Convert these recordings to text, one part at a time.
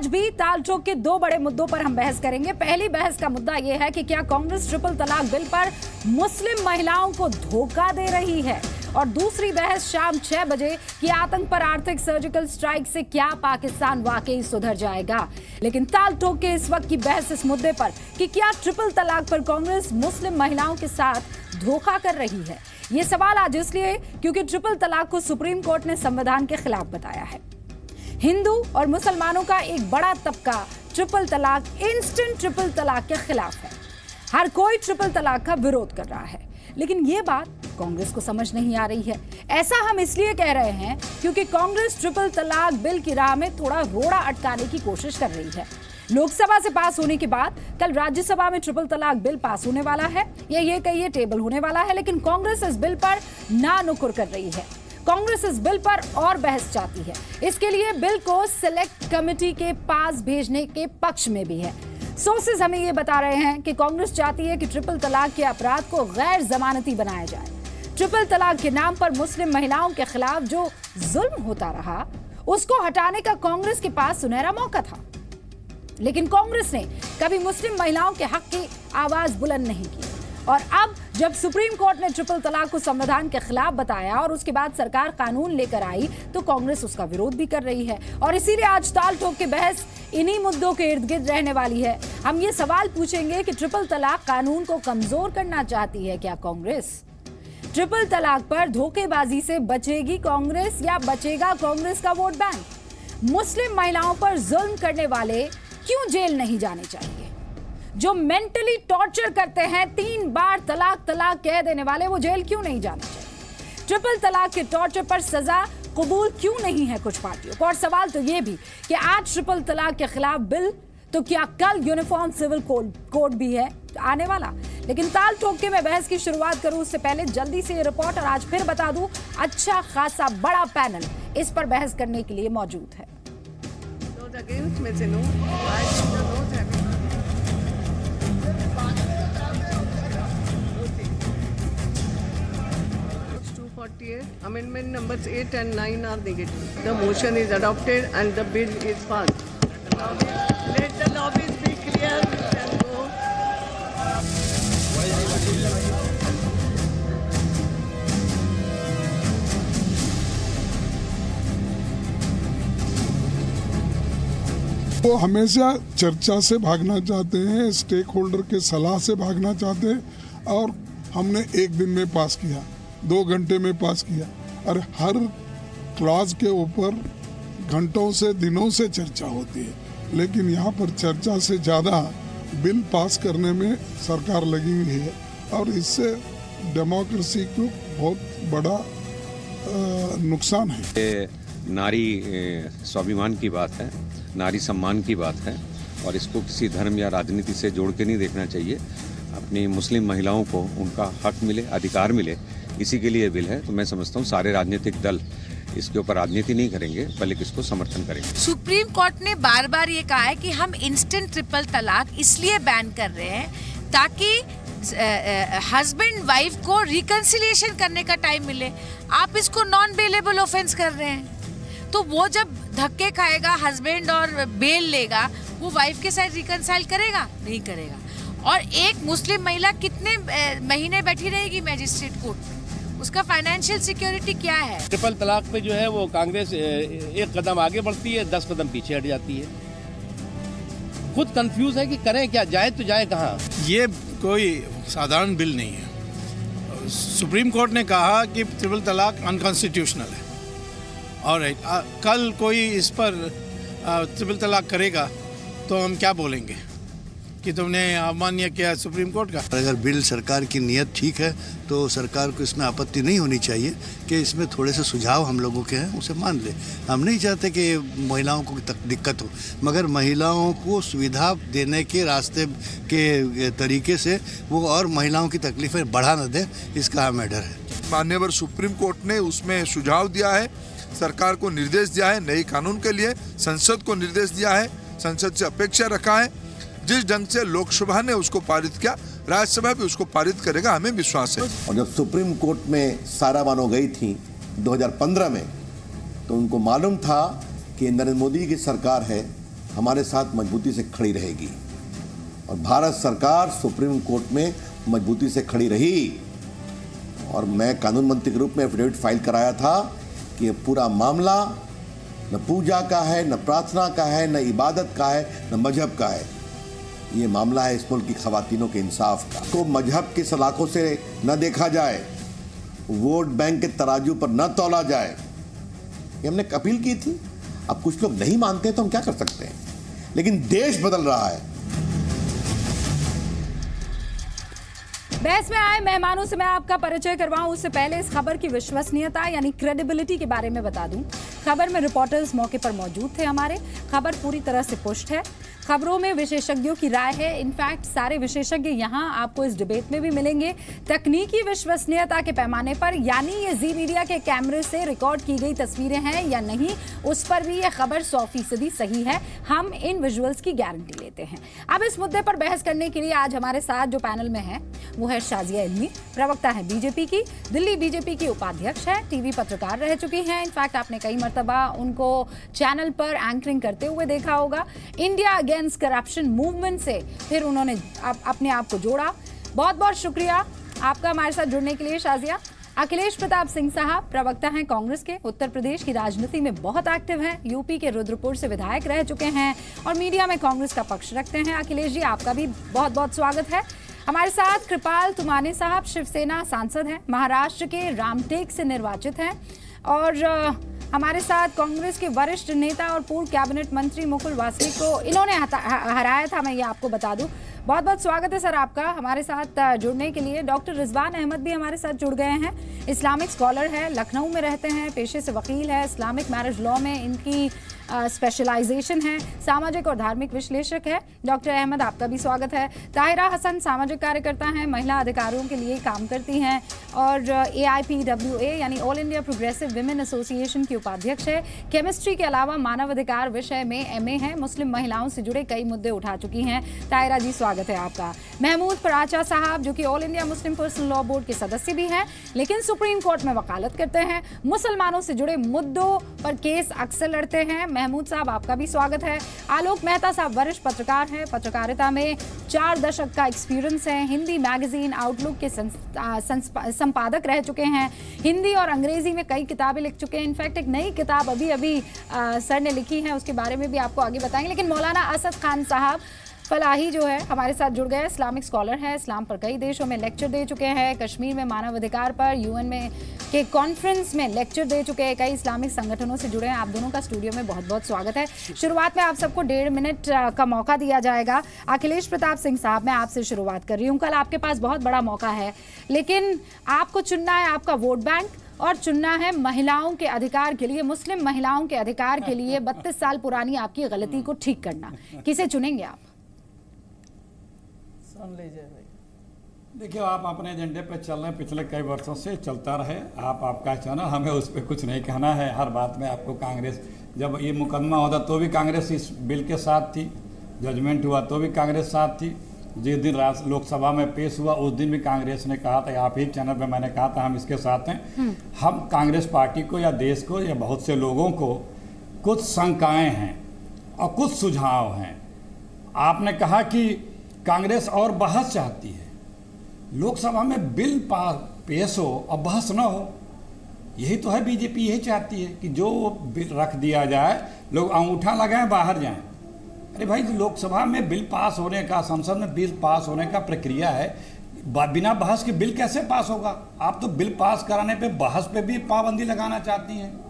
आज भी ताल ठोक के दो बड़े मुद्दों पर हम बहस करेंगे। पहली बहस का मुद्दा यह है कि क्या कांग्रेस ट्रिपल तलाक बिल पर मुस्लिम महिलाओं को धोखा दे रही है? और दूसरी बहस शाम छह बजे कि आतंक पर आर्थिक सर्जिकल स्ट्राइक से क्या पाकिस्तान वाकई सुधर जाएगा? लेकिन ताल ठोक के इस वक्त की बहस इस मुद्दे पर कि क्या ट्रिपल तलाक पर कांग्रेस मुस्लिम महिलाओं के साथ धोखा कर रही है? ये सवाल आज इसलिए क्योंकि ट्रिपल तलाक को सुप्रीम कोर्ट ने संविधान के खिलाफ बताया है। हिंदू और मुसलमानों का एक बड़ा तबका ट्रिपल तलाक इंस्टेंट ट्रिपल तलाक के खिलाफ है। हर कोई ट्रिपल तलाक का विरोध कर रहा है। लेकिन ये बात कांग्रेस को समझ नहीं आ रही है। ऐसा हम इसलिए कह रहे हैं क्योंकि कांग्रेस ट्रिपल तलाक बिल की राह में थोड़ा रोड़ा अटकाने की कोशिश कर रही है। लोकसभा से पास होने के बाद कल राज्यसभा में ट्रिपल तलाक बिल पास होने वाला है। या ये कहिए टेबल होने वाला है, लेकिन कांग्रेस इस बिल पर ना नुकुर कर रही है। कांग्रेस इस बिल पर और बहस चाहती है। इसके लिए बिल को सिलेक्ट कमेटी के पास भेजने के पक्ष में भी है। सोर्सेज हमें ये बता रहे हैं कि कांग्रेस चाहती है कि ट्रिपल तलाक के अपराध को गैर जमानती बनाया जाए। ट्रिपल तलाक के नाम पर मुस्लिम महिलाओं के खिलाफ जो जुल्म होता रहा, उसको हटाने का कांग्रेस के पास सुनहरा मौका था। लेकिन कांग्रेस ने कभी मुस्लिम महिलाओं के हक की आवाज़ बुलंद नहीं की। और अब जब सुप्रीम कोर्ट ने ट्रिपल तलाक को संविधान के खिलाफ बताया और उसके बाद सरकार कानून लेकर आई तो कांग्रेस उसका विरोध भी कर रही है। और इसीलिए आज ताल ठोक के बहस इन्हीं मुद्दों के इर्द गिर्द रहने वाली है। हम ये सवाल पूछेंगे कि ट्रिपल तलाक कानून को कमज़ोर करना चाहती है क्या कांग्रेस? ट्रिपल तलाक पर धोखेबाजी से बचेगी कांग्रेस या बचेगा कांग्रेस का वोट बैंक? मुस्लिम महिलाओं पर जुल्म करने वाले क्यों जेल नहीं जाने चाहिए? जो मेंटली टॉर्चर करते हैं, तीन बार तलाक तलाक कह देने वाले, वो जेल क्यों नहीं जाने ट्रिपल तलाक के टॉर्चर पर सजा कबूल क्यों नहीं है कुछ पार्टियों को? और सवाल तो ये भी कि आज ट्रिपल तलाक के खिलाफ बिल तो क्या कल यूनिफॉर्म सिविल कोड कोड भी है, आने वाला? लेकिन ताल ठोक के मैं बहस की शुरुआत करूँ, उससे पहले जल्दी से ये रिपोर्ट और आज फिर बता दूँ अच्छा खासा बड़ा पैनल इस पर बहस करने के लिए मौजूद है। Amendment numbers 8 and 9 are negative. The motion is adopted and the bill is passed. Let the lobbies be clear. We can go. वो हमेशा चर्चा से भागना चाहते हैं स्टेक होल्डर के सलाह से भागना चाहते हैं और हमने एक दिन में पास किया, दो घंटे में पास किया। और हर क्लास के ऊपर घंटों से, दिनों से चर्चा होती है। लेकिन यहाँ पर चर्चा से ज़्यादा बिल पास करने में सरकार लगी हुई है और इससे डेमोक्रेसी को बहुत बड़ा नुकसान है। नारी स्वाभिमान की बात है। नारी सम्मान की बात है और इसको किसी धर्म या राजनीति से जोड़ के नहीं देखना चाहिए। अपनी मुस्लिम महिलाओं को उनका हक मिले, अधिकार मिले, इसी के लिए बिल है। तो मैं समझता हूँ सारे राजनीतिक दल इसके ऊपर राजनीति नहीं करेंगे, बल्कि इसको समर्थन करेंगे। सुप्रीम कोर्ट ने बार बार ये कहा है कि हम इंस्टेंट ट्रिपल तलाक इसलिए बैन कर रहे हैं ताकि हस्बैंड वाइफ को रिकन्सिलिएशन करने का टाइम मिले। आप इसको नॉन बेलेबल ऑफेंस कर रहे हैं। तो वो जब धक्के खाएगा हस्बैंड और बेल लेगा वो वाइफ के साथ रिकनसाइल करेगा? नहीं करेगा। और एक मुस्लिम महिला कितने महीने बैठी रहेगी मैजिस्ट्रेट कोर्ट में? उसका फाइनेंशियल सिक्योरिटी क्या है? ट्रिपल तलाक पे जो है वो कांग्रेस एक कदम आगे बढ़ती है दस कदम पीछे हट जाती है। खुद कंफ्यूज है कि करें क्या? जाए तो जाए कहाँ? ये कोई साधारण बिल नहीं है। सुप्रीम कोर्ट ने कहा कि ट्रिपल तलाक अनकॉन्स्टिट्यूशनल है। और right. कल कोई इस पर ट्रिपल तलाक करेगा तो हम क्या बोलेंगे? कि तुमने अमान्य किया सुप्रीम कोर्ट का? अगर बिल सरकार की नीयत ठीक है तो सरकार को इसमें आपत्ति नहीं होनी चाहिए कि इसमें थोड़े से सुझाव हम लोगों के हैं उसे मान ले। हम नहीं चाहते कि महिलाओं को तक दिक्कत हो मगर महिलाओं को सुविधा देने के रास्ते के तरीके से वो और महिलाओं की तकलीफें बढ़ा न दे इसका हमें डर है। मान्यवर सुप्रीम कोर्ट ने उसमें सुझाव दिया है सरकार को निर्देश दिया है, नई कानून के लिए संसद को निर्देश दिया है, संसद से अपेक्षा रखा है। जिस ढंग से लोकसभा ने उसको पारित किया, राज्यसभा भी उसको पारित करेगा, हमें विश्वास है। और जब सुप्रीम कोर्ट में सारा बानो गई थी 2015 में तो उनको मालूम था कि नरेंद्र मोदी की सरकार है, हमारे साथ मजबूती से खड़ी रहेगी। और भारत सरकार सुप्रीम कोर्ट में मजबूती से खड़ी रही। और मैं कानून मंत्री के रूप में एफिडेविट फ़ाइल कराया था कि ये पूरा मामला न पूजा का है, न प्रार्थना का है, न इबादत का है, न मज़हब का है। ये मामला है इस मुल्क की खवातीनों के इंसाफ का। तो मज़हब की सलाखों से न देखा जाए, वोट बैंक के तराजू पर न तोला जाए। ये हमने अपील की थी। अब कुछ लोग नहीं मानते तो हम क्या कर सकते हैं? लेकिन देश बदल रहा है। बहस में आए मेहमानों से मैं आपका परिचय करवाऊं। उससे पहले इस खबर की विश्वसनीयता यानी क्रेडिबिलिटी के बारे में बता दूँ। खबर में रिपोर्टर्स मौके पर मौजूद थे हमारे। खबर पूरी तरह से पुष्ट है। खबरों में विशेषज्ञों की राय है। इनफैक्ट सारे विशेषज्ञ यहाँ आपको इस डिबेट में भी मिलेंगे। तकनीकी विश्वसनीयता के पैमाने पर, यानी ये जी मीडिया के कैमरे से रिकॉर्ड की गई तस्वीरें हैं या नहीं, उस पर भी ये खबर सौ फ़ीसदी सही है। हम इन विजुअल्स की गारंटी लेते हैं। अब इस मुद्दे पर बहस करने के लिए आज हमारे साथ जो पैनल में है, वो है शाजिया इल्मी, प्रवक्ता है बीजेपी की। दिल्ली बीजेपी की उपाध्यक्ष है टीवी पत्रकार रह चुकी हैं। इनफैक्ट आपने कई मरतबा उनको चैनल पर एंकरिंग करते हुए देखा होगा। इंडिया अगेंस्ट करप्शन मूवमेंट से फिर उन्होंने अप, अपने आप को जोड़ा। बहुत बहुत शुक्रिया आपका हमारे साथ जुड़ने के लिए शाजिया। अखिलेश प्रताप सिंह साहब प्रवक्ता हैं कांग्रेस के। उत्तर प्रदेश की राजनीति में बहुत एक्टिव हैं। यूपी के रुद्रपुर से विधायक रह चुके हैं और मीडिया में कांग्रेस का पक्ष रखते हैं। अखिलेश जी आपका भी बहुत बहुत स्वागत है। हमारे साथ कृपाल तुमाने साहब शिवसेना सांसद हैं। महाराष्ट्र के रामटेक से निर्वाचित हैं। और हमारे साथ कांग्रेस के वरिष्ठ नेता और पूर्व कैबिनेट मंत्री मुकुल वासनिक को इन्होंने हराया था, मैं ये आपको बता दूँ। बहुत बहुत स्वागत है सर आपका हमारे साथ जुड़ने के लिए। डॉक्टर रिजवान अहमद भी हमारे साथ जुड़ गए हैं। इस्लामिक स्कॉलर है, लखनऊ में रहते हैं, पेशे से वकील है। इस्लामिक मैरिज लॉ में इनकी स्पेशलाइजेशन है, सामाजिक और धार्मिक विश्लेषक है। डॉक्टर अहमद आपका भी स्वागत है। ताहिरा हसन सामाजिक कार्यकर्ता हैं, महिला अधिकारों के लिए काम करती हैं और ए आई पी डब्ल्यू ए यानी All India Progressive Women Association की उपाध्यक्ष है। केमिस्ट्री के अलावा मानव अधिकार विषय में एम ए है। मुस्लिम महिलाओं से जुड़े कई मुद्दे उठा चुकी हैं। ताहिरा जी, स्वागत है आपका। महमूद पराचा साहब, जो कि All India Muslim Personal Law Board के सदस्य भी हैं, लेकिन सुप्रीम कोर्ट में वकालत करते हैं। मुसलमानों से जुड़े मुद्दों पर केस अक्सर लड़ते हैं। महमूद साहब, आपका भी स्वागत है। आलोक मेहता साहब वरिष्ठ पत्रकार हैं। पत्रकारिता में चार दशक का एक्सपीरियंस है। हिंदी मैगजीन आउटलुक के संपादक रह चुके हैं। हिंदी और अंग्रेज़ी में कई किताबें लिख चुके हैं। इनफैक्ट एक नई किताब अभी अभी सर ने लिखी है। उसके बारे में भी आपको आगे बताएँगे। लेकिन मौलाना असद खान साहब फलाही जो है हमारे साथ जुड़ गए इस्लामिक स्कॉलर है, इस्लाम पर कई देशों में लेक्चर दे चुके हैं। कश्मीर में मानव अधिकार पर, यूएन में के कॉन्फ्रेंस में लेक्चर दे चुके हैं कई इस्लामिक संगठनों से जुड़े हैं। आप दोनों का स्टूडियो में बहुत बहुत स्वागत है। शुरुआत में आप सबको डेढ़ मिनट का मौका दिया जाएगा। अखिलेश प्रताप सिंह साहब, मैं आपसे शुरुआत कर रही हूँ। कल आपके पास बहुत बड़ा मौका है, लेकिन आपको चुनना है आपका वोट बैंक और चुनना है महिलाओं के अधिकार के लिए, मुस्लिम महिलाओं के अधिकार के लिए बत्तीस साल पुरानी आपकी गलती को ठीक करना। किसे चुनेंगे आप? सुन लीजिए भाई। देखिए आप अपने एजेंडे पे चल रहे हैं। पिछले कई वर्षों से चलता रहे। आप आपका चैनल हमें उस पर कुछ नहीं कहना है। हर बात में आपको कांग्रेस जब ये मुकदमा होता तो भी कांग्रेस इस बिल के साथ थी। जजमेंट हुआ तो भी कांग्रेस साथ थी। जिस दिन लोकसभा में पेश हुआ उस दिन भी कांग्रेस ने कहा था आप ही चैनल पे मैंने कहा था हम इसके साथ हैं। हम कांग्रेस पार्टी को या देश को या बहुत से लोगों को कुछ शंकाएँ हैं और कुछ सुझाव हैं। आपने कहा कि कांग्रेस और बहस चाहती है। लोकसभा में बिल पास पेश हो और बहस न हो। यही तो है, बीजेपी यही चाहती है कि जो बिल रख दिया जाए, लोग अंगूठा लगाएँ, बाहर जाएँ। अरे भाई, लोकसभा में बिल पास होने का, संसद में बिल पास होने का प्रक्रिया है। बिना बहस के बिल कैसे पास होगा? आप तो बिल पास कराने पे, बहस पे भी पाबंदी लगाना चाहती हैं।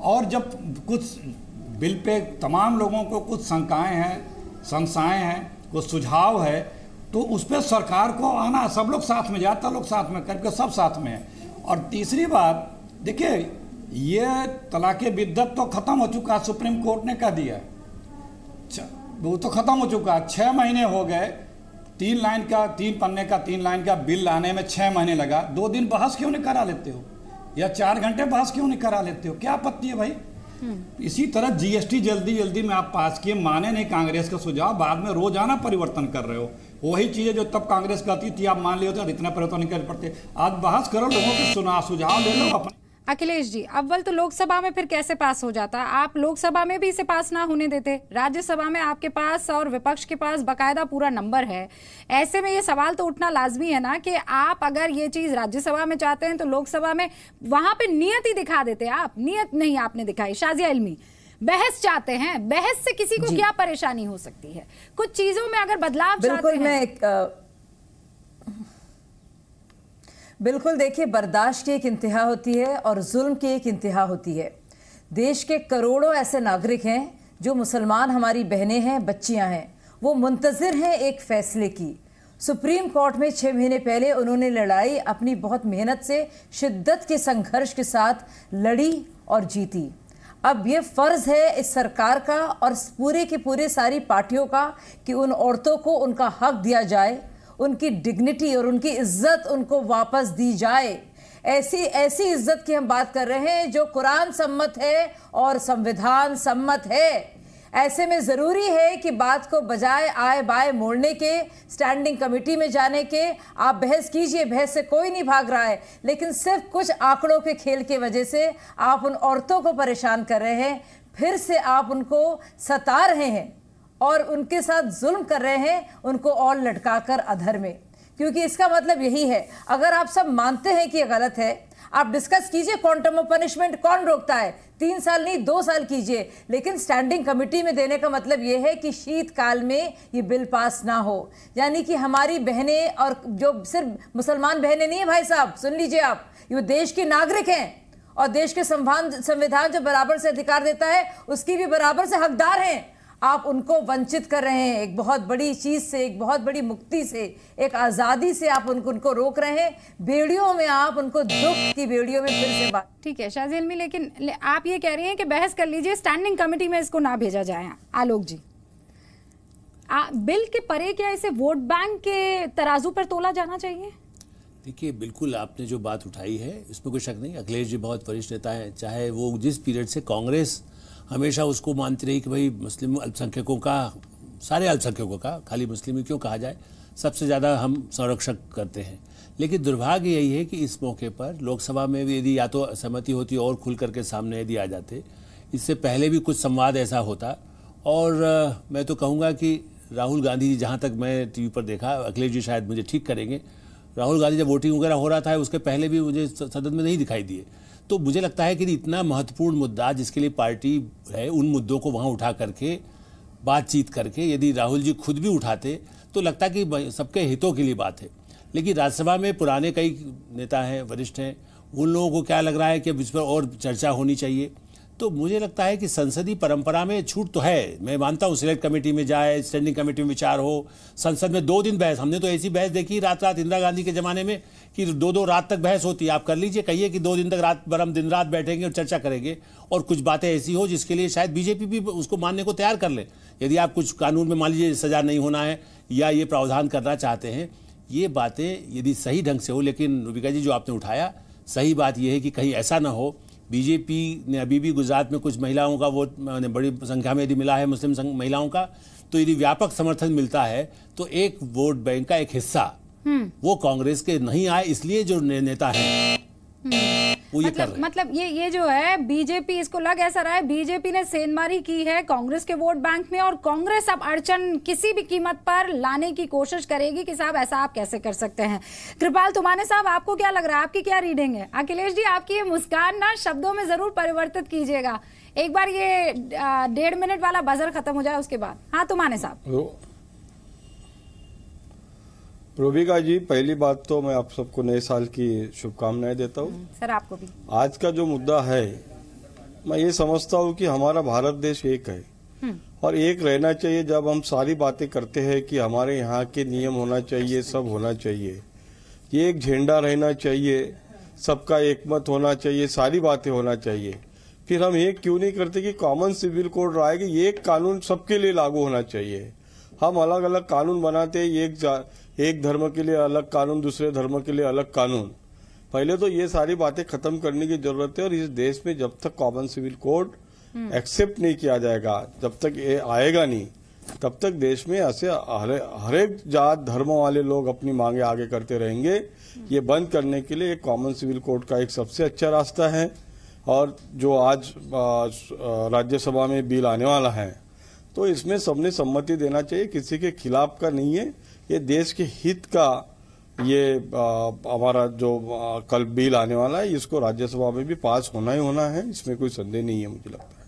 और जब कुछ बिल पे तमाम लोगों को कुछ शंकाएँ हैं संस्थाएँ हैं कुछ सुझाव है तो उस पर सरकार को आना, सब लोग साथ में, ज़्यादातर लोग साथ में, करके सब साथ में हैं। और तीसरी बात, देखिए, ये तलाक बिद्दत तो ख़त्म हो चुका है सुप्रीम कोर्ट ने कह दिया। वो तो ख़त्म हो चुका है छः महीने हो गए, तीन लाइन का, तीन पन्ने का, तीन लाइन का बिल लाने में छः महीने लगा। दो दिन बहस क्यों नहीं करा लेते हो? या चार घंटे बहस क्यों नहीं करा लेते हो? क्या आपत्ति है भाई? इसी तरह जीएसटी जल्दी जल्दी में आप पास किए, माने नहीं कांग्रेस का सुझाव, बाद में रोज़ाना परिवर्तन कर रहे हो। वही चीज़ें जो तब कांग्रेस कहती थी, आप मान लिये होते इतना परिवर्तन नहीं कर पड़ते। आज बहस करो, लोगों के सुना, सुझाव ले लो, अपने अखिलेश जी अव्वल तो लोकसभा में फिर कैसे पास हो जाता? आप लोकसभा में भी इसे पास ना होने देते। राज्यसभा में आपके पास और विपक्ष के पास बकायदा पूरा नंबर है। ऐसे में ये सवाल तो उठना लाजमी है ना कि आप अगर ये चीज़ राज्यसभा में चाहते हैं तो लोकसभा में वहाँ पे नियत ही दिखा देते आप। नियत नहीं आपने दिखाई। शाजिया इल्मी बहस चाहते हैं। बहस से किसी को क्या परेशानी हो सकती है? कुछ चीज़ों में अगर बदलाव चाहते बिल्कुल हैं। बिल्कुल देखिए, बर्दाश्त की एक इंतहा होती है और जुल्म की एक इंतहा होती है। देश के करोड़ों ऐसे नागरिक हैं जो मुसलमान हमारी बहनें हैं, बच्चियाँ हैं। वो मुंतजर हैं एक फैसले की। सुप्रीम कोर्ट में छः महीने पहले उन्होंने लड़ाई अपनी बहुत मेहनत से, शिद्दत के संघर्ष के साथ लड़ी और जीती। अब ये फ़र्ज़ है इस सरकार का और पूरे के पूरे सारी पार्टियों का कि उन औरतों को उनका हक दिया जाए उनकी डिग्निटी और उनकी इज़्ज़त उनको वापस दी जाए। ऐसी ऐसी इज़्ज़त की हम बात कर रहे हैं जो कुरान सम्मत है और संविधान सम्मत है। ऐसे में ज़रूरी है कि बात को बजाय आए बाय मोड़ने के स्टैंडिंग कमेटी में जाने के, आप बहस कीजिए, बहस से कोई नहीं भाग रहा है, लेकिन सिर्फ़ कुछ आंकड़ों के खेल के वजह से आप उन औरतों को परेशान कर रहे हैं, फिर से आप उनको सता रहे हैं। और उनके साथ जुल्म कर रहे हैं, उनको और लटका कर अधर में। क्योंकि इसका मतलब यही है, अगर आप सब मानते हैं कि ये गलत है, आप डिस्कस कीजिए क्वांटम ऑफ़ पनिशमेंट कौन रोकता है? तीन साल नहीं, दो साल कीजिए। लेकिन स्टैंडिंग कमेटी में देने का मतलब यह है कि शीतकाल में ये बिल पास ना हो। यानी कि हमारी बहनें और जो सिर्फ़ मुसलमान बहनें नहीं है भाई साहब, सुन लीजिए आप, ये देश के नागरिक हैं। और देश के संविधान संविधान जो बराबर से अधिकार देता है, उसकी भी बराबर से हकदार हैं। आप उनको वंचित कर रहे हैं एक बहुत बड़ी चीज़ से एक बहुत बड़ी मुक्ति से एक आज़ादी से आप उनको उनको रोक रहे हैं। बेड़ियों में आप उनको दुख की बेड़ियों में फिर से बात ठीक है शाजी इल्मी लेकिन ले, आप ये कह रही हैं कि बहस कर लीजिए स्टैंडिंग कमेटी में इसको ना भेजा जाए। आलोक जी आ, बिल के परे क्या इसे वोट बैंक के तराजू पर तोला जाना चाहिए? देखिए बिल्कुल आपने जो बात उठाई है इसमें कोई शक नहीं अखिलेश जी बहुत वरिष्ठ नेता हैं चाहे वो जिस पीरियड से कांग्रेस हमेशा उसको मानती रही कि भाई मुस्लिम अल्पसंख्यकों का सारे अल्पसंख्यकों का खाली मुस्लिम क्यों कहा जाए? सबसे ज़्यादा हम संरक्षक करते हैं। लेकिन दुर्भाग्य यही है कि इस मौके पर लोकसभा में भी यदि या तो सहमति होती और खुल करके सामने यदि आ जाते इससे पहले भी कुछ संवाद ऐसा होता। और आ, मैं तो कहूँगा कि राहुल गांधी जी जहाँ तक मैं टीवी पर देखा अखिलेश जी शायद मुझे ठीक करेंगे। राहुल गांधी जब वोटिंग वगैरह हो रहा था उसके पहले भी मुझे सदन में नहीं दिखाई दिए। तो मुझे लगता है कि इतना महत्वपूर्ण मुद्दा जिसके लिए पार्टी है, उन मुद्दों को वहाँ उठा करके, बातचीत करके, यदि राहुल जी खुद भी उठाते तो लगता कि सबके हितों के लिए बात है। लेकिन राज्यसभा में पुराने कई नेता हैं, वरिष्ठ हैं, उन लोगों को क्या लग रहा है कि इस पर और चर्चा होनी चाहिए? तो मुझे लगता है कि संसदीय परंपरा में छूट तो है। मैं मानता हूँ सिलेक्ट कमेटी में जाए, स्टैंडिंग कमेटी में विचार हो, संसद में दो दिन बहस, हमने तो ऐसी बहस देखी रात रात इंदिरा गांधी के ज़माने में कि दो दो रात तक बहस होती है। आप कर लीजिए, कहिए कि दो दिन तक रात भर हम दिन रात बैठेंगे और चर्चा करेंगे और कुछ बातें ऐसी हो जिसके लिए शायद बीजेपी भी उसको मानने को तैयार कर ले। यदि आप कुछ कानून में मान लीजिए सजा नहीं होना है या ये प्रावधान करना चाहते हैं, ये बातें यदि सही ढंग से हो, लेकिन रूबिका जी जो आपने उठाया, सही बात यह है कि कहीं ऐसा ना हो। बीजेपी ने अभी भी गुजरात में कुछ महिलाओं का वोट बड़ी संख्या में यदि मिला है मुस्लिम महिलाओं का तो यदि व्यापक समर्थन मिलता है तो एक वोट बैंक का एक हिस्सा वो कांग्रेस के नहीं आए इसलिए जो ने, नेता है वो ये कर मतलब रहे मतलब ये ये जो है बीजेपी इसको लग ऐसा रहा है बीजेपी ने सेंधमारी की है कांग्रेस के वोट बैंक में और कांग्रेस अब अड़चन किसी भी कीमत पर लाने की कोशिश करेगी कि साहब ऐसा आप कैसे कर सकते हैं? कृपाल तुमाने साहब आपको क्या लग रहा है? आपकी क्या रीडिंग है? अखिलेश जी आपकी ये मुस्कान ना शब्दों में ज़रूर परिवर्तित कीजिएगा। एक बार ये डेढ़ मिनट वाला बजर खत्म हो जाए उसके बाद। हाँ तुमाने साहब। प्रोबिका जी पहली बात तो मैं आप सबको नए साल की शुभकामनाएँ देता हूँ। सर आपको भी। आज का जो मुद्दा है मैं ये समझता हूँ कि हमारा भारत देश एक है। और एक रहना चाहिए जब हम सारी बातें करते हैं कि हमारे यहाँ के नियम होना चाहिए सब होना चाहिए। ये एक झंडा रहना चाहिए सबका एकमत होना चाहिए सारी बातें होना चाहिए। फिर हम ये क्यों नहीं करते कि कॉमन सिविल कोड रहा है कि एक कानून सबके लिए लागू होना चाहिए। हम अलग अलग कानून बनाते हैं एक एक धर्म के लिए अलग कानून दूसरे धर्म के लिए अलग कानून। पहले तो ये सारी बातें खत्म करने की ज़रूरत है और इस देश में जब तक कॉमन सिविल कोड एक्सेप्ट नहीं किया जाएगा जब तक ये आएगा नहीं तब तक देश में ऐसे हरे हरेक जात धर्मों वाले लोग अपनी मांगे आगे करते रहेंगे। ये बंद करने के लिए कॉमन सिविल कोड का एक सबसे अच्छा रास्ता है और जो आज राज्यसभा में बिल आने वाला है तो इसमें सबने सम्मति देना चाहिए किसी के खिलाफ का नहीं है। ये देश के हित का ये हमारा जो आ, कल बिल आने वाला है इसको राज्यसभा में भी पास होना ही होना है इसमें कोई संदेह नहीं है मुझे लगता है।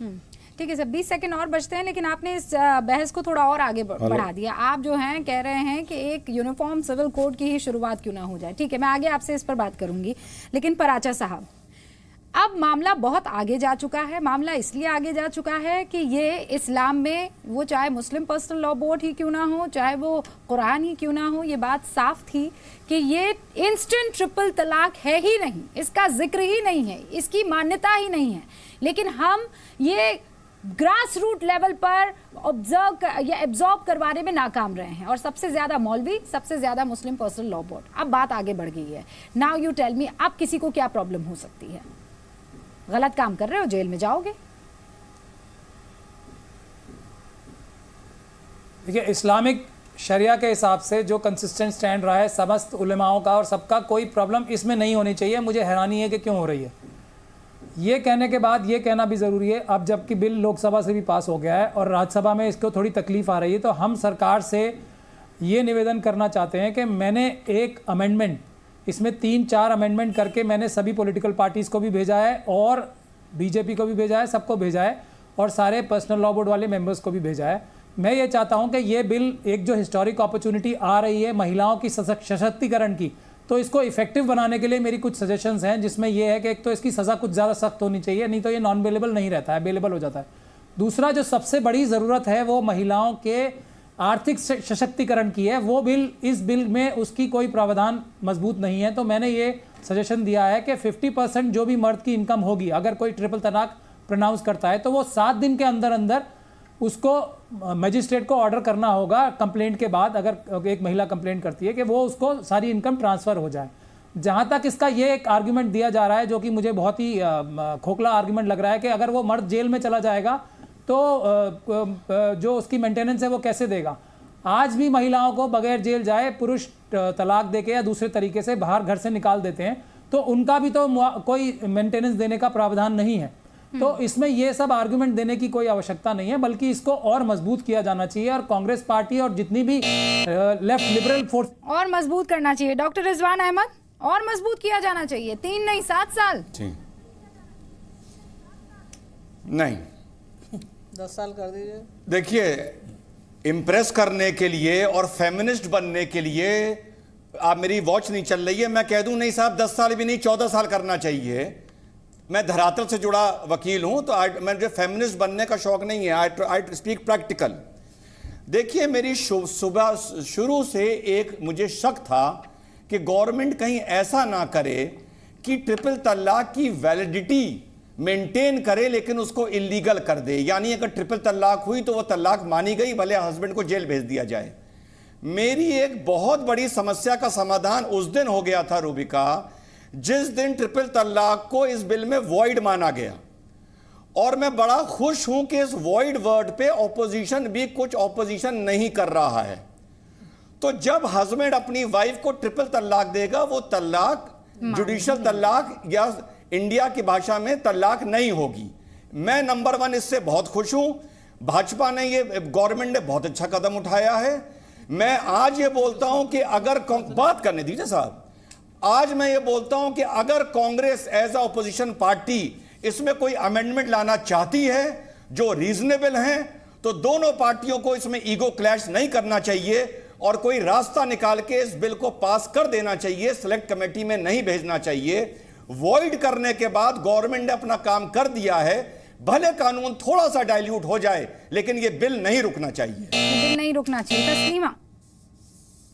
हम्म, ठीक है सर 20 सेकंड और बचते हैं लेकिन आपने इस बहस को थोड़ा और आगे बढ़ा दिया। आप जो हैं कह रहे हैं कि एक यूनिफॉर्म सिविल कोड की ही शुरुआत क्यों ना हो जाए। ठीक है मैं आगे आपसे इस पर बात करूँगी लेकिन पराचा साहब अब मामला बहुत आगे जा चुका है। मामला इसलिए आगे जा चुका है कि ये इस्लाम में वो चाहे मुस्लिम पर्सनल लॉ बोर्ड ही क्यों ना हो, चाहे वो कुरान ही क्यों ना हो, ये बात साफ़ थी कि ये इंस्टेंट ट्रिपल तलाक है ही नहीं। इसका ज़िक्र ही नहीं है, इसकी मान्यता ही नहीं है। लेकिन हम ये ग्रास रूट लेवल पर ऑब्ज़र्व या एब्जॉर्ब करवाने में नाकाम रहे हैं। और सबसे ज़्यादा मौलवी, सबसे ज़्यादा मुस्लिम पर्सनल लॉ बोर्ड। अब बात आगे बढ़ गई है। नाउ यू टेल मी अब किसी को क्या प्रॉब्लम हो सकती है? गलत काम कर रहे हो, जेल में जाओगे? देखिए, इस्लामिक शरिया के हिसाब से जो कंसिस्टेंट स्टैंड रहा है, समस्त उलेमाओं का और सबका कोई प्रॉब्लम इसमें नहीं होनी चाहिए। मुझे हैरानी है कि क्यों हो रही है। ये कहने के बाद ये कहना भी ज़रूरी है, अब जबकि बिल लोकसभा से भी पास हो गया है और राज्यसभा में इसको थोड़ी तकलीफ़ आ रही है तो हम सरकार से ये निवेदन करना चाहते हैं कि मैंने एक अमेंडमेंट इसमें तीन, चार अमेंडमेंट करके मैंने सभी पॉलिटिकल पार्टीज़ को भी भेजा है और बीजेपी को भी भेजा है, सबको भेजा है और सारे पर्सनल लॉ बोर्ड वाले मेंबर्स को भी भेजा है। मैं ये चाहता हूँ कि ये बिल एक जो हिस्टोरिक अपॉर्चुनिटी आ रही है महिलाओं की सशक्तिकरण की तो इसको इफ़ेक्टिव बनाने के लिए मेरी कुछ सजेशंस हैं, जिसमें ये है कि एक तो इसकी सज़ा कुछ ज़्यादा सख्त होनी चाहिए, नहीं तो ये नॉन अवेलेबल नहीं रहता है अवेलेबल हो जाता है। दूसरा जो सबसे बड़ी ज़रूरत है वो महिलाओं के आर्थिक सशक्तिकरण की है, वो बिल, इस बिल में उसकी कोई प्रावधान मज़बूत नहीं है। तो मैंने ये सजेशन दिया है कि 50 परसेंट जो भी मर्द की इनकम होगी, अगर कोई ट्रिपल तलाक प्रोनाउंस करता है तो वो सात दिन के अंदर अंदर उसको मजिस्ट्रेट को ऑर्डर करना होगा। कंप्लेंट के बाद अगर एक महिला कंप्लेंट करती है कि वो उसको सारी इनकम ट्रांसफ़र हो जाए। जहाँ तक इसका ये एक आर्ग्यूमेंट दिया जा रहा है, जो कि मुझे बहुत ही खोखला आर्ग्यूमेंट लग रहा है कि अगर वो मर्द जेल में चला जाएगा तो जो उसकी मेंटेनेंस है वो कैसे देगा? आज भी महिलाओं को बगैर जेल जाए पुरुष तलाक देके या दूसरे तरीके से बाहर घर से निकाल देते हैं तो उनका भी तो कोई मेंटेनेंस देने का प्रावधान नहीं है। तो इसमें ये सब आर्गुमेंट देने की कोई आवश्यकता नहीं है बल्कि इसको और मज़बूत किया जाना चाहिए और कांग्रेस पार्टी और जितनी भी लेफ़्ट लिबरल फोर्स और मज़बूत करना चाहिए। डॉक्टर रिजवान अहमद और मज़बूत किया जाना चाहिए। तीन नहीं सात साल। नहीं। दस साल कर दीजिए। देखिए इम्प्रेस करने के लिए और फेमिनिस्ट बनने के लिए आप मेरी वॉच नहीं चल रही है। मैं कह दूँ, नहीं साहब, दस साल भी नहीं, चौदह साल करना चाहिए। मैं धरातल से जुड़ा वकील हूँ तो I- मुझे फेमिनिस्ट बनने का शौक नहीं है आई आई स्पीक प्रैक्टिकल देखिए, मेरी सुबह शुरू से एक मुझे शक था कि गवर्नमेंट कहीं ऐसा ना करे कि ट्रिपल तलाक की वैलिडिटी मेंटेन करे लेकिन उसको इलीगल कर दे। यानी अगर ट्रिपल तलाक हुई तो वो तलाक मानी गई भले हस्बैंड को जेल भेज दिया जाए। मेरी एक बहुत बड़ी समस्या का समाधान उस दिन हो गया था रूबिका जिस दिन ट्रिपल तलाक को इस बिल में वॉइड माना गया। और मैं बड़ा खुश हूँ कि इस वॉइड वर्ड पे ऑपोजिशन भी कुछ ऑपोजिशन नहीं कर रहा है। तो जब हस्बैंड अपनी वाइफ को ट्रिपल तलाक देगा वो तलाक जुडिशियल तलाक या इंडिया की भाषा में तलाक नहीं होगी। मैं नंबर वन इससे बहुत खुश हूँ। भाजपा ने ये गवर्नमेंट ने बहुत अच्छा कदम उठाया है। मैं आज ये बोलता हूँ कि अगर बात करने दीजिए साहब। आज मैं ये बोलता हूँ कि अगर Congress as a opposition party इसमें कोई अमेंडमेंट लाना चाहती है, जो रीजनेबल हैं तो दोनों पार्टियों को इसमें ईगो क्लैश नहीं करना चाहिए और कोई रास्ता निकाल के इस बिल को पास कर देना चाहिए सिलेक्ट कमेटी में नहीं भेजना चाहिए। वॉइड करने के बाद गवर्नमेंट ने अपना काम कर दिया है भले कानून थोड़ा सा डाइल्यूट हो जाए लेकिन ये बिल नहीं रुकना चाहिए। बिल नहीं रुकना चाहिए तस्लीमा।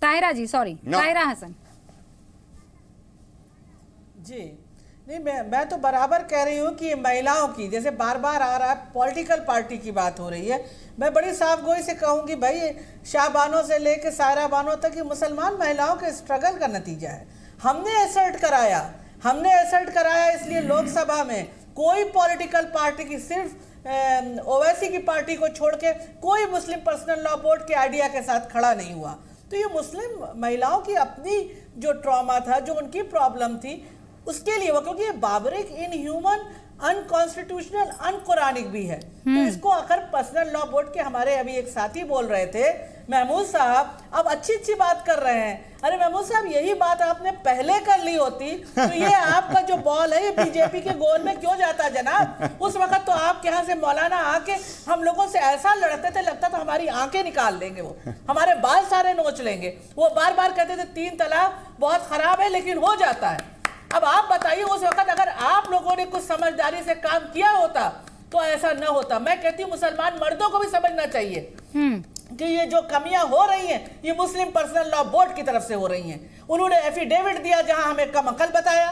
ताहिरा जी सॉरी ना। ताहिरा हसन। जी नहीं मैं मैं तो बराबर कह रही हूँ कि महिलाओं की जैसे बार बार आ रहा है पॉलिटिकल पार्टी की बात हो रही है। मैं बड़ी साफ़ गोई से कहूँगी भाई शाहबानों से लेके सायरा बानों तक ये मुसलमान महिलाओं के स्ट्रगल का नतीजा है। हमने एसर्ट कराया हमने एसर्ट कराया इसलिए लोकसभा में। कोई पॉलिटिकल पार्टी की सिर्फ़ ओवैसी की पार्टी को छोड़ के कोई मुस्लिम पर्सनल लॉ बोर्ड के आइडिया के साथ खड़ा नहीं हुआ। तो ये मुस्लिम महिलाओं की अपनी जो ट्रॉमा था, जो उनकी प्रॉब्लम थी, उसके लिए वो क्योंकि ये बाबरिक इन ह्यूमन अनकॉन्स्टिट्यूशनल अनकुरानिक भी है। तो इसको अगर पर्सनल लॉ बोर्ड के हमारे अभी एक साथी बोल रहे थे महमूद साहब अब अच्छी अच्छी बात कर रहे हैं। अरे महमूद साहब यही बात आपने पहले कर ली होती तो ये आपका जो बॉल है ये बीजेपी के गोल में क्यों जाता जनाब? उस वक्त तो आपके यहाँ से मौलाना आके हम लोगों से ऐसा लड़ते थे लगता था हमारी आँखें निकाल देंगे वो हमारे बाल सारे नोच लेंगे। वो बार बार कहते थे तीन तलाक बहुत खराब है लेकिन हो जाता है। अब आप बताइए उस वक्त अगर आप लोगों ने कुछ समझदारी से काम किया होता तो ऐसा ना होता। मैं कहती हूँ मुसलमान मर्दों को भी समझना चाहिए कि ये जो कमियाँ हो रही हैं ये मुस्लिम पर्सनल लॉ बोर्ड की तरफ़ से हो रही हैं। उन्होंने एफिडेविट दिया जहाँ हमें कम अकल बताया।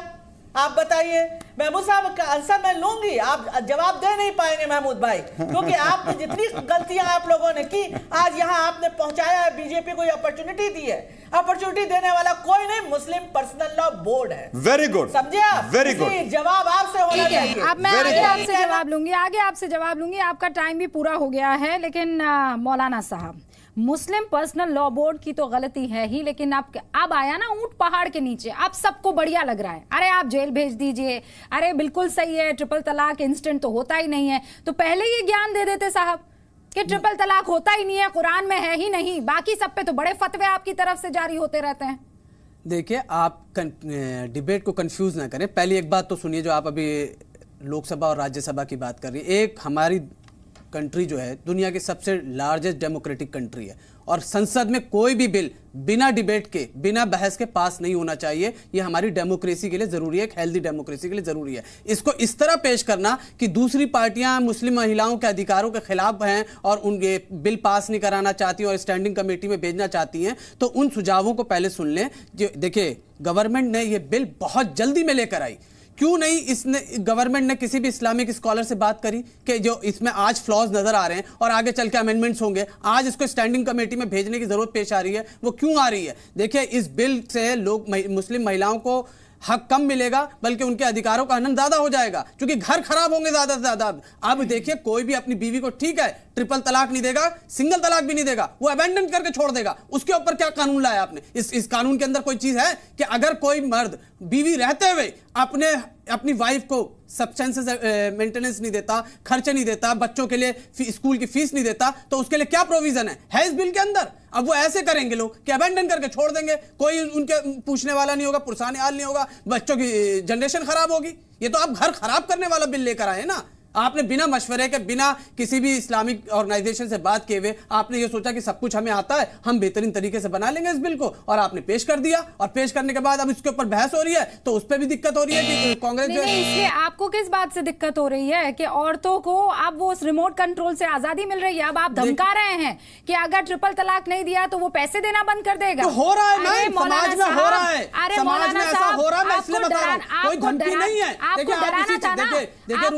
आप बताइए महमूद साहब का आंसर मैं लूँगी। आप जवाब दे नहीं पाएँगे महमूद भाई क्योंकि आपने जितनी गलतियाँ आप लोगों ने की आज यहाँ आपने पहुँचाया है बीजेपी को अपॉर्चुनिटी दी है। अपॉर्चुनिटी देने वाला कोई नहीं मुस्लिम पर्सनल लॉ बोर्ड है। वेरी गुड समझे आप? वेरी गुड जवाब आपसे होना चाहिए। अब मैं आगे आपसे जवाब लूँगी आगे आपसे जवाब लूँगी आपका टाइम भी पूरा हो गया है लेकिन मौलाना साहब मुस्लिम पर्सनल लॉ बोर्ड की तो गलती है ही, लेकिन अब अब आया ना ऊँट पहाड़ के नीचे, अब सबको बढ़िया लग रहा है। अरे आप जेल भेज दीजिए। अरे बिल्कुल सही है ट्रिपल तलाक इंस्टेंट तो होता ही नहीं है। तो पहले ये ज्ञान दे देते साहब कि ट्रिपल तलाक होता ही नहीं है, कुरान में है ही नहीं। बाकी सब पे तो बड़े फतवे आपकी तरफ़ से जारी होते रहते हैं। देखिए, आप डिबेट को कंफ्यूज ना करें। पहली एक बात तो सुनिए, जो आप अभी लोकसभा और राज्यसभा की बात कर रही है। एक, हमारी कंट्री जो है, दुनिया की सबसे लार्जेस्ट डेमोक्रेटिक कंट्री है। और संसद में कोई भी बिल बिना डिबेट के, बिना बहस के पास नहीं होना चाहिए। ये हमारी डेमोक्रेसी के लिए ज़रूरी है, एक हेल्दी डेमोक्रेसी के लिए ज़रूरी है। इसको इस तरह पेश करना कि दूसरी पार्टियाँ मुस्लिम महिलाओं के अधिकारों के खिलाफ हैं और उनके बिल पास नहीं कराना चाहती और स्टैंडिंग कमेटी में भेजना चाहती हैं तो उन सुझावों को पहले सुन लें। देखिए गवर्नमेंट ने यह बिल बहुत जल्दी में लेकर आई। क्यों नहीं इसने गवर्नमेंट ने किसी भी इस्लामिक स्कॉलर से बात करी कि जो इसमें आज फ्लॉज नज़र आ रहे हैं और आगे चल के अमेंडमेंट्स होंगे? आज इसको स्टैंडिंग कमेटी में भेजने की ज़रूरत पेश आ रही है। वो क्यों आ रही है? देखिए, इस बिल से लोग मुस्लिम महिलाओं को हक कम मिलेगा, बल्कि उनके अधिकारों का हनन ज़्यादा हो जाएगा, क्योंकि घर खराब होंगे ज़्यादा से ज़्यादा। अब देखिए, कोई भी अपनी बीवी को ठीक है ट्रिपल तलाक नहीं देगा सिंगल तलाक भी नहीं देगा, वो अबेंडन करके छोड़ देगा। उसके ऊपर क्या कानून लाया आपने? इस इस कानून के अंदर कोई चीज़ है कि अगर कोई मर्द बीवी रहते हुए अपने अपनी वाइफ को सब्सटेंसेस मेंटेनेंस नहीं देता खर्चे नहीं देता बच्चों के लिए स्कूल की फ़ीस नहीं देता तो उसके लिए क्या प्रोविज़न है, है इस बिल के अंदर? अब वो ऐसे करेंगे लोग कि अबेंडन करके छोड़ देंगे। कोई उनके पूछने वाला नहीं होगा पुरसाने हाल नहीं होगा बच्चों की जनरेशन खराब होगी। ये तो आप घर खराब करने वाला बिल लेकर आए ना। आपने बिना मशवरे के बिना किसी भी इस्लामिक ऑर्गेनाइजेशन से बात किए हुए आपने ये सोचा कि सब कुछ हमें आता है हम बेहतरीन तरीके से बना लेंगे इस बिल को और आपने पेश कर दिया और पेश करने के बाद अब इसके ऊपर बहस हो रही है तो उस पर भी दिक्कत हो रही है कि कांग्रेस जो इसलिए आपको किस बात से दिक्कत हो रही है कि औरतों को अब वो उस रिमोट कंट्रोल से आज़ादी मिल रही है? अब आप धमका रहे हैं कि अगर ट्रिपल तलाक नहीं दिया तो वो पैसे देना बंद कर देगा। तो हो रहा है ना समाज में हो रहा है। अरे समाज में ऐसा हो रहा है मैं इसलिए बता रहा हूँ। कोई धमकी नहीं है। देखिए आप इसी देखिए देखिए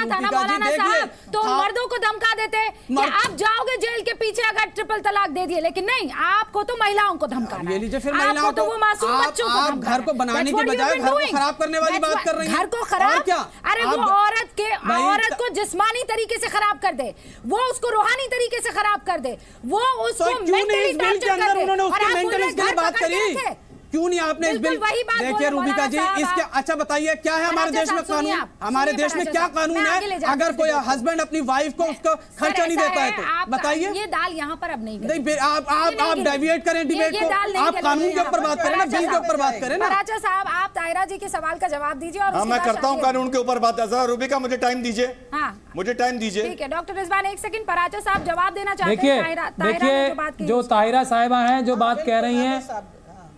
रूबिका जी रूबिका जी देखिए तो मर्दों को धमका देते कि आप जाओगे जेल के पीछे अगर ट्रिपल तलाक दे दिए लेकिन नहीं आपको तो महिलाओं को धमकाना ये लीजिए फिर महिलाओं तो वो मासूम बच्चों को आप घर को बनाने की बजाय घर को खराब करने वाली बात कर रही हैं। घर को खराब क्या? अरे वो औरत के औरत को जिस्मानी तरीके से खराब कर दे। वो उसको रूहानी तरीके से खराब कर दे। वो उसको मेंटली टॉर्चर कर दे। और आप बात करी? क्यों नहीं आपने इस बिल देखिए रूबिका जी इसके अच्छा बताइए क्या है हमारे देश में कानून? हमारे देश में क्या कानून है? अगर कोई हस्बैंड अपनी वाइफ को उसको खर्चा नहीं देता है तो बताइए। ये दाल यहाँ पर अब नहीं नहीं आप आप आप डेविएट करें डिबेट को। आप कानून के ऊपर बात करें ना बिल के ऊपर बात करें ना। राजा साहब आप तायरा जी के सवाल का जवाब दीजिए और मैं करता हूँ कानून के ऊपर बात। रूबिका मुझे टाइम दीजिए। हाँ। मुझे टाइम दीजिए। ठीक है डॉक्टर रिजवान एक सेकंड पराचा साहब जवाब देना चाहते हैं देखिए जो तायरा साहिबा हैं जो बात कह रही हैं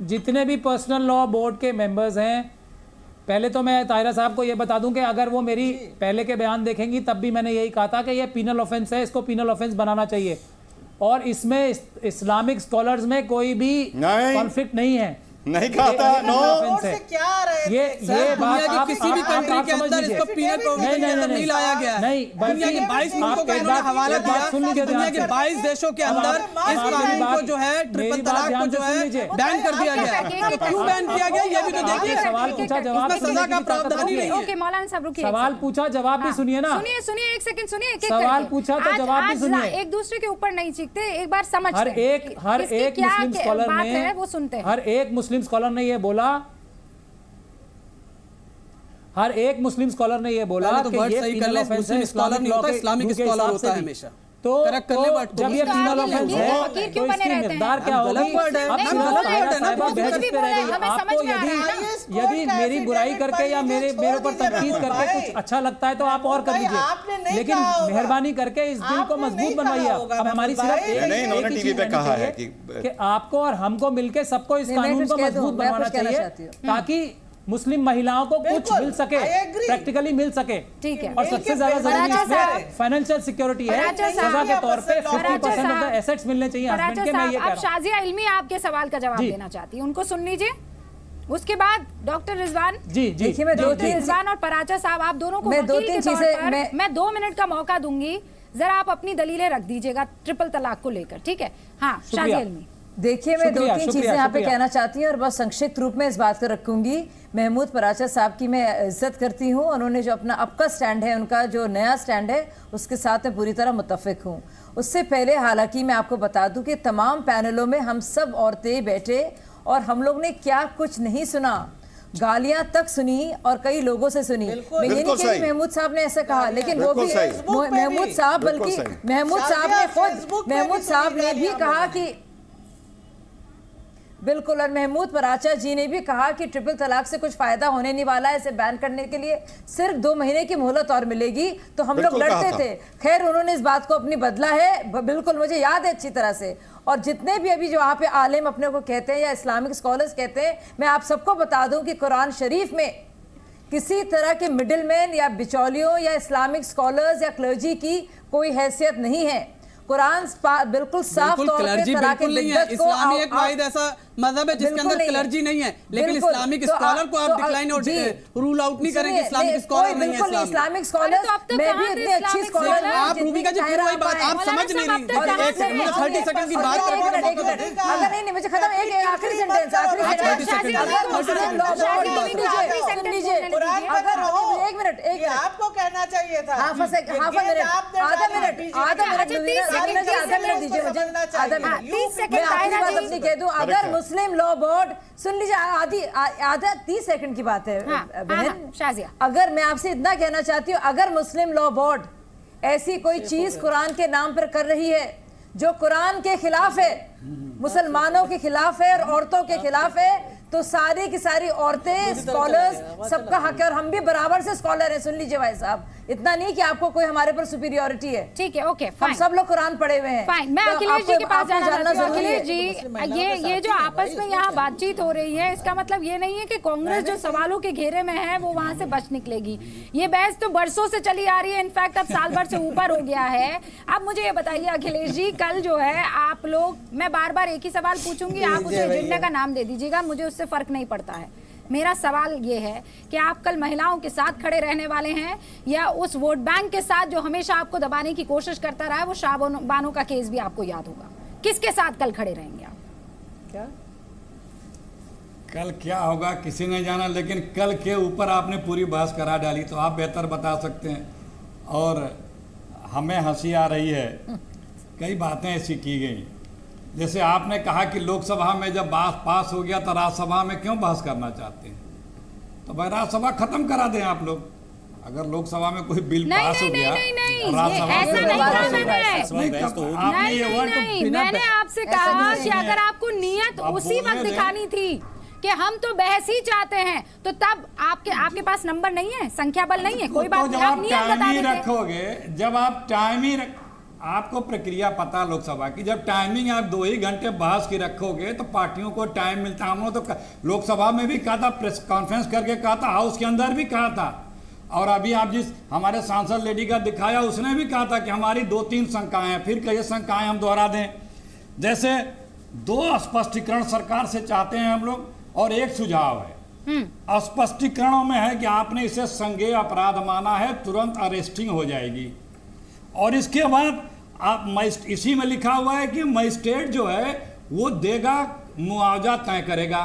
जितने भी पर्सनल लॉ बोर्ड के मेंबर्स हैं पहले तो मैं ताहिरा साहब को ये बता दूँ कि अगर वो मेरी पहले के बयान देखेंगी तब भी मैंने यही कहा था कि ये पिनल ऑफेंस है इसको पिनल ऑफेंस बनाना चाहिए। और इसमें इस्लामिक स्कॉलर्स में कोई भी कॉन्फ्लिक्ट नहीं है। नहीं खाता नो क्या ये ये बात आप किसी भी कंट्री के अंदर इसको पीनल नहीं नहीं नहीं लाया गया। नहीं दुनिया के 22 मुल्कों के अंदर हवाला दिया दुनिया के 22 देशों के अंदर इस कानून को जो है ट्रिपल तलाक को जो है बैन कर दिया गया। तो क्यों बैन किया गया? ये भी तो देखिए। सवाल पूछा जवाब तो सजा का प्रावधान ही नहीं ओके मौलाना साहब रुकिए। सवाल पूछा जवाब भी हाँ, सुनिए ना। सुनिए सुनिए एक सेकंड सुनिए एक सवाल पूछा तो जवाब भी सुनिए। एक दूसरे के ऊपर नहीं चीखते एक बार समझ हर एक हर एक मुस्लिम स्कॉलर ने वो सुनते हैं। हर एक मुस्लिम मुस्लिम स्कॉलर ने यह बोला हर एक मुस्लिम स्कॉलर ने यह बोला तो कि ये स्कॉलर नहीं होता इस्लामिक स्कॉलर होता है हमेशा। तो करने तो जब ये तीनों ऑफेंस है तो इसकी मिकदार क्या होगी आपको यदि यदि मेरी बुराई करके या मेरे मेरे ऊपर तनकीद करके कुछ अच्छा लगता है तो आप और कर लीजिए। लेकिन मेहरबानी करके इस दिन को मज़बूत बनवाइए अब हमारी सिर्फ़ आपको और हमको मिलके सबको इस कानून को मज़बूत बनवाना चाहिए ताकि मुस्लिम महिलाओं को कुछ मिल सके प्रैक्टिकली मिल सके। ठीक है। और सबसे ज़्यादा ज़रूरी फाइनेंशियल सिक्योरिटी है। सजा के तौर पे परसेंट ऑफ़ एसेट्स मिलने चाहिए। के मैं ये अब शाजिया इल्मी आपके सवाल का जवाब देना चाहती है। उनको सुन लीजिए। उसके बाद डॉक्टर रिजवान। जी जी देखिए मैं डॉक्टर रिजवान और पराचा साहब आप दोनों को मैं दो तीन चीज़ें मैं मैं दो मिनट का मौका दूँगी। जरा आप अपनी दलीलें रख दीजिएगा ट्रिपल तलाक को लेकर। ठीक है? हाँ शाजी अलमी देखिए मैं दो तीन चीज़ें यहाँ पे कहना चाहती हूँ और बहुत संक्षिप्त रूप में इस बात को रखूँगी। महमूद पराचा साहब की मैं इज़्ज़त करती हूँ उन्होंने जो अपना अब का स्टैंड है उनका जो नया स्टैंड है उसके साथ मैं पूरी तरह मुतफिक हूँ। उससे पहले हालाँकि मैं आपको बता दूँ कि तमाम पैनलों में हम सब औरतें बैठे और हम लोग ने क्या कुछ नहीं सुना। गालियाँ तक सुनी और कई लोगों से सुनी। मैं ये नहीं कही महमूद साहब ने ऐसा कहा लेकिन वो भी महमूद साहब बल्कि महमूद साहब ने खुद महमूद साहब ने भी कहा कि बिल्कुल और महमूद पराचा जी ने भी कहा कि ट्रिपल तलाक से कुछ फ़ायदा होने नहीं वाला है इसे बैन करने के लिए सिर्फ़ दो महीने की मोहलत और मिलेगी। तो हम लोग लड़ते थे। खैर उन्होंने इस बात को अपनी बदला है। बिल्कुल मुझे याद है अच्छी तरह से। और जितने भी अभी जो वहाँ पे आलिम अपने को कहते हैं या इस्लामिक स्कॉलर्स कहते हैं मैं आप सबको बता दूँ कि कुरान शरीफ में किसी तरह के मिडिल मैन या बिचौलियों या इस्लामिक स्कॉलर्स या क्लर्जी की कोई हैसियत नहीं है। कुरान बिल्कुल साफ़ तौर पे बिल्कुल नहीं है। इस्लामी एक वाहिद ऐसा मज़हब है जिसके अंदर क्लर्जी नहीं है। लेकिन इस्लामिक स्कॉलर तो को आप तो डिक्लाइन और रूल आउट नहीं करेंगे। इस्लामिक स्कॉलर नहीं है इस्लामिक स्कॉलर मैं भी इतने अच्छे स्कॉलर आप रूबी का जो फिर वही बात आप समझ नहीं रही। एक सेकंड मुझे 30 सेकंड की बात करने का मौका अगर नहीं मुझे खत्म एक आखिरी सेंटेंस आखिरी सेकंड अगर मुस्लिम लोग सुन लीजिए। अगर एक मिनट एक आपको कहना चाहिए था। हाफ़ मिनट आधा मिनट आधा मिनट बात अपनी कह दूँ अगर मुस्लिम लॉ बोर्ड सुन लीजिए आधी आधा तीस सेकंड की बात है बहन। अगर मैं आपसे इतना कहना चाहती हूँ अगर मुस्लिम लॉ बोर्ड ऐसी कोई चीज़ कुरान के नाम पर कर रही है जो कुरान के खिलाफ है मुसलमानों के खिलाफ है और औरतों के खिलाफ है तो सारे की सारी औरतें स्कॉलर्स सबका हक है और हम भी बराबर से स्कॉलर है सुन लीजिए भाई साहब। इतना नहीं कि आपको कोई हमारे पर सुपीरियोरिटी है। ठीक है ओके हम सब लोग कुरान पढ़े हुए हैं। फाइन मैं तो अखिलेश जी के पास जाना अखिलेश जी ये ये जो आपस में यहाँ बातचीत हो रही है इसका मतलब ये नहीं है कि कांग्रेस जो सवालों के घेरे में है वो वहाँ से बच निकलेगी। ये बहस तो बरसों से चली आ रही है इनफैक्ट अब साल भर से ऊपर हो गया है। अब मुझे ये बताइए अखिलेश जी कल जो है आप लोग मैं बार बार एक ही सवाल पूछूँगी आप उसे एजेंडा का नाम दे दीजिएगा मुझे उससे उससे फ़र्क नहीं पड़ता है। मेरा सवाल ये है कि आप कल महिलाओं के साथ खड़े रहने वाले हैं या उस वोट बैंक के साथ जो हमेशा आपको दबाने की कोशिश करता रहा है वो शाहबानो का केस भी आपको याद होगा। किसके साथ कल खड़े रहेंगे आप? क्या? कल क्या होगा किसी ने जाना लेकिन कल के ऊपर आपने पूरी बहस करा डाली तो आप बेहतर बता सकते हैं। और हमें हँसी आ रही है। हम्म। कई बातें ऐसी की गई। जैसे आपने कहा कि लोकसभा में जब बात पास हो गया तो राज्यसभा में क्यों बहस करना चाहते हैं? तो भाई राज्यसभा खत्म करा दें आप लोग। अगर लोकसभा में कोई बिल पास हो गया तो तो तो आपसे कहा आपको नियत उसी वक्त दिखानी थी कि हम तो बहस ही चाहते हैं तो तब आपके आपके पास नंबर नहीं है संख्या बल नहीं है कोई बात नहीं आप नियत बता रखोगे जब आप टाइम ही रख आपको प्रक्रिया पता लोकसभा की जब टाइमिंग आप दो ही घंटे बहस की रखोगे तो पार्टियों को टाइम मिलता हम लोग तो लोकसभा में भी कहा था प्रेस कॉन्फ्रेंस करके कहा था हाउस के अंदर भी कहा था। और अभी आप जिस हमारे सांसद लेडी का दिखाया उसने भी कहा था कि हमारी दो तीन शंकाएँ हैं फिर कई शंकाएँ हम दोहरा दें। जैसे दो स्पष्टीकरण सरकार से चाहते हैं हम लोग और एक सुझाव है। स्पष्टीकरणों में है कि आपने इसे संज्ञेय अपराध माना है तुरंत अरेस्टिंग हो जाएगी। और इसके बाद आप इसी में लिखा हुआ है कि मजिस्ट्रेट जो है वो देगा मुआवजा तय करेगा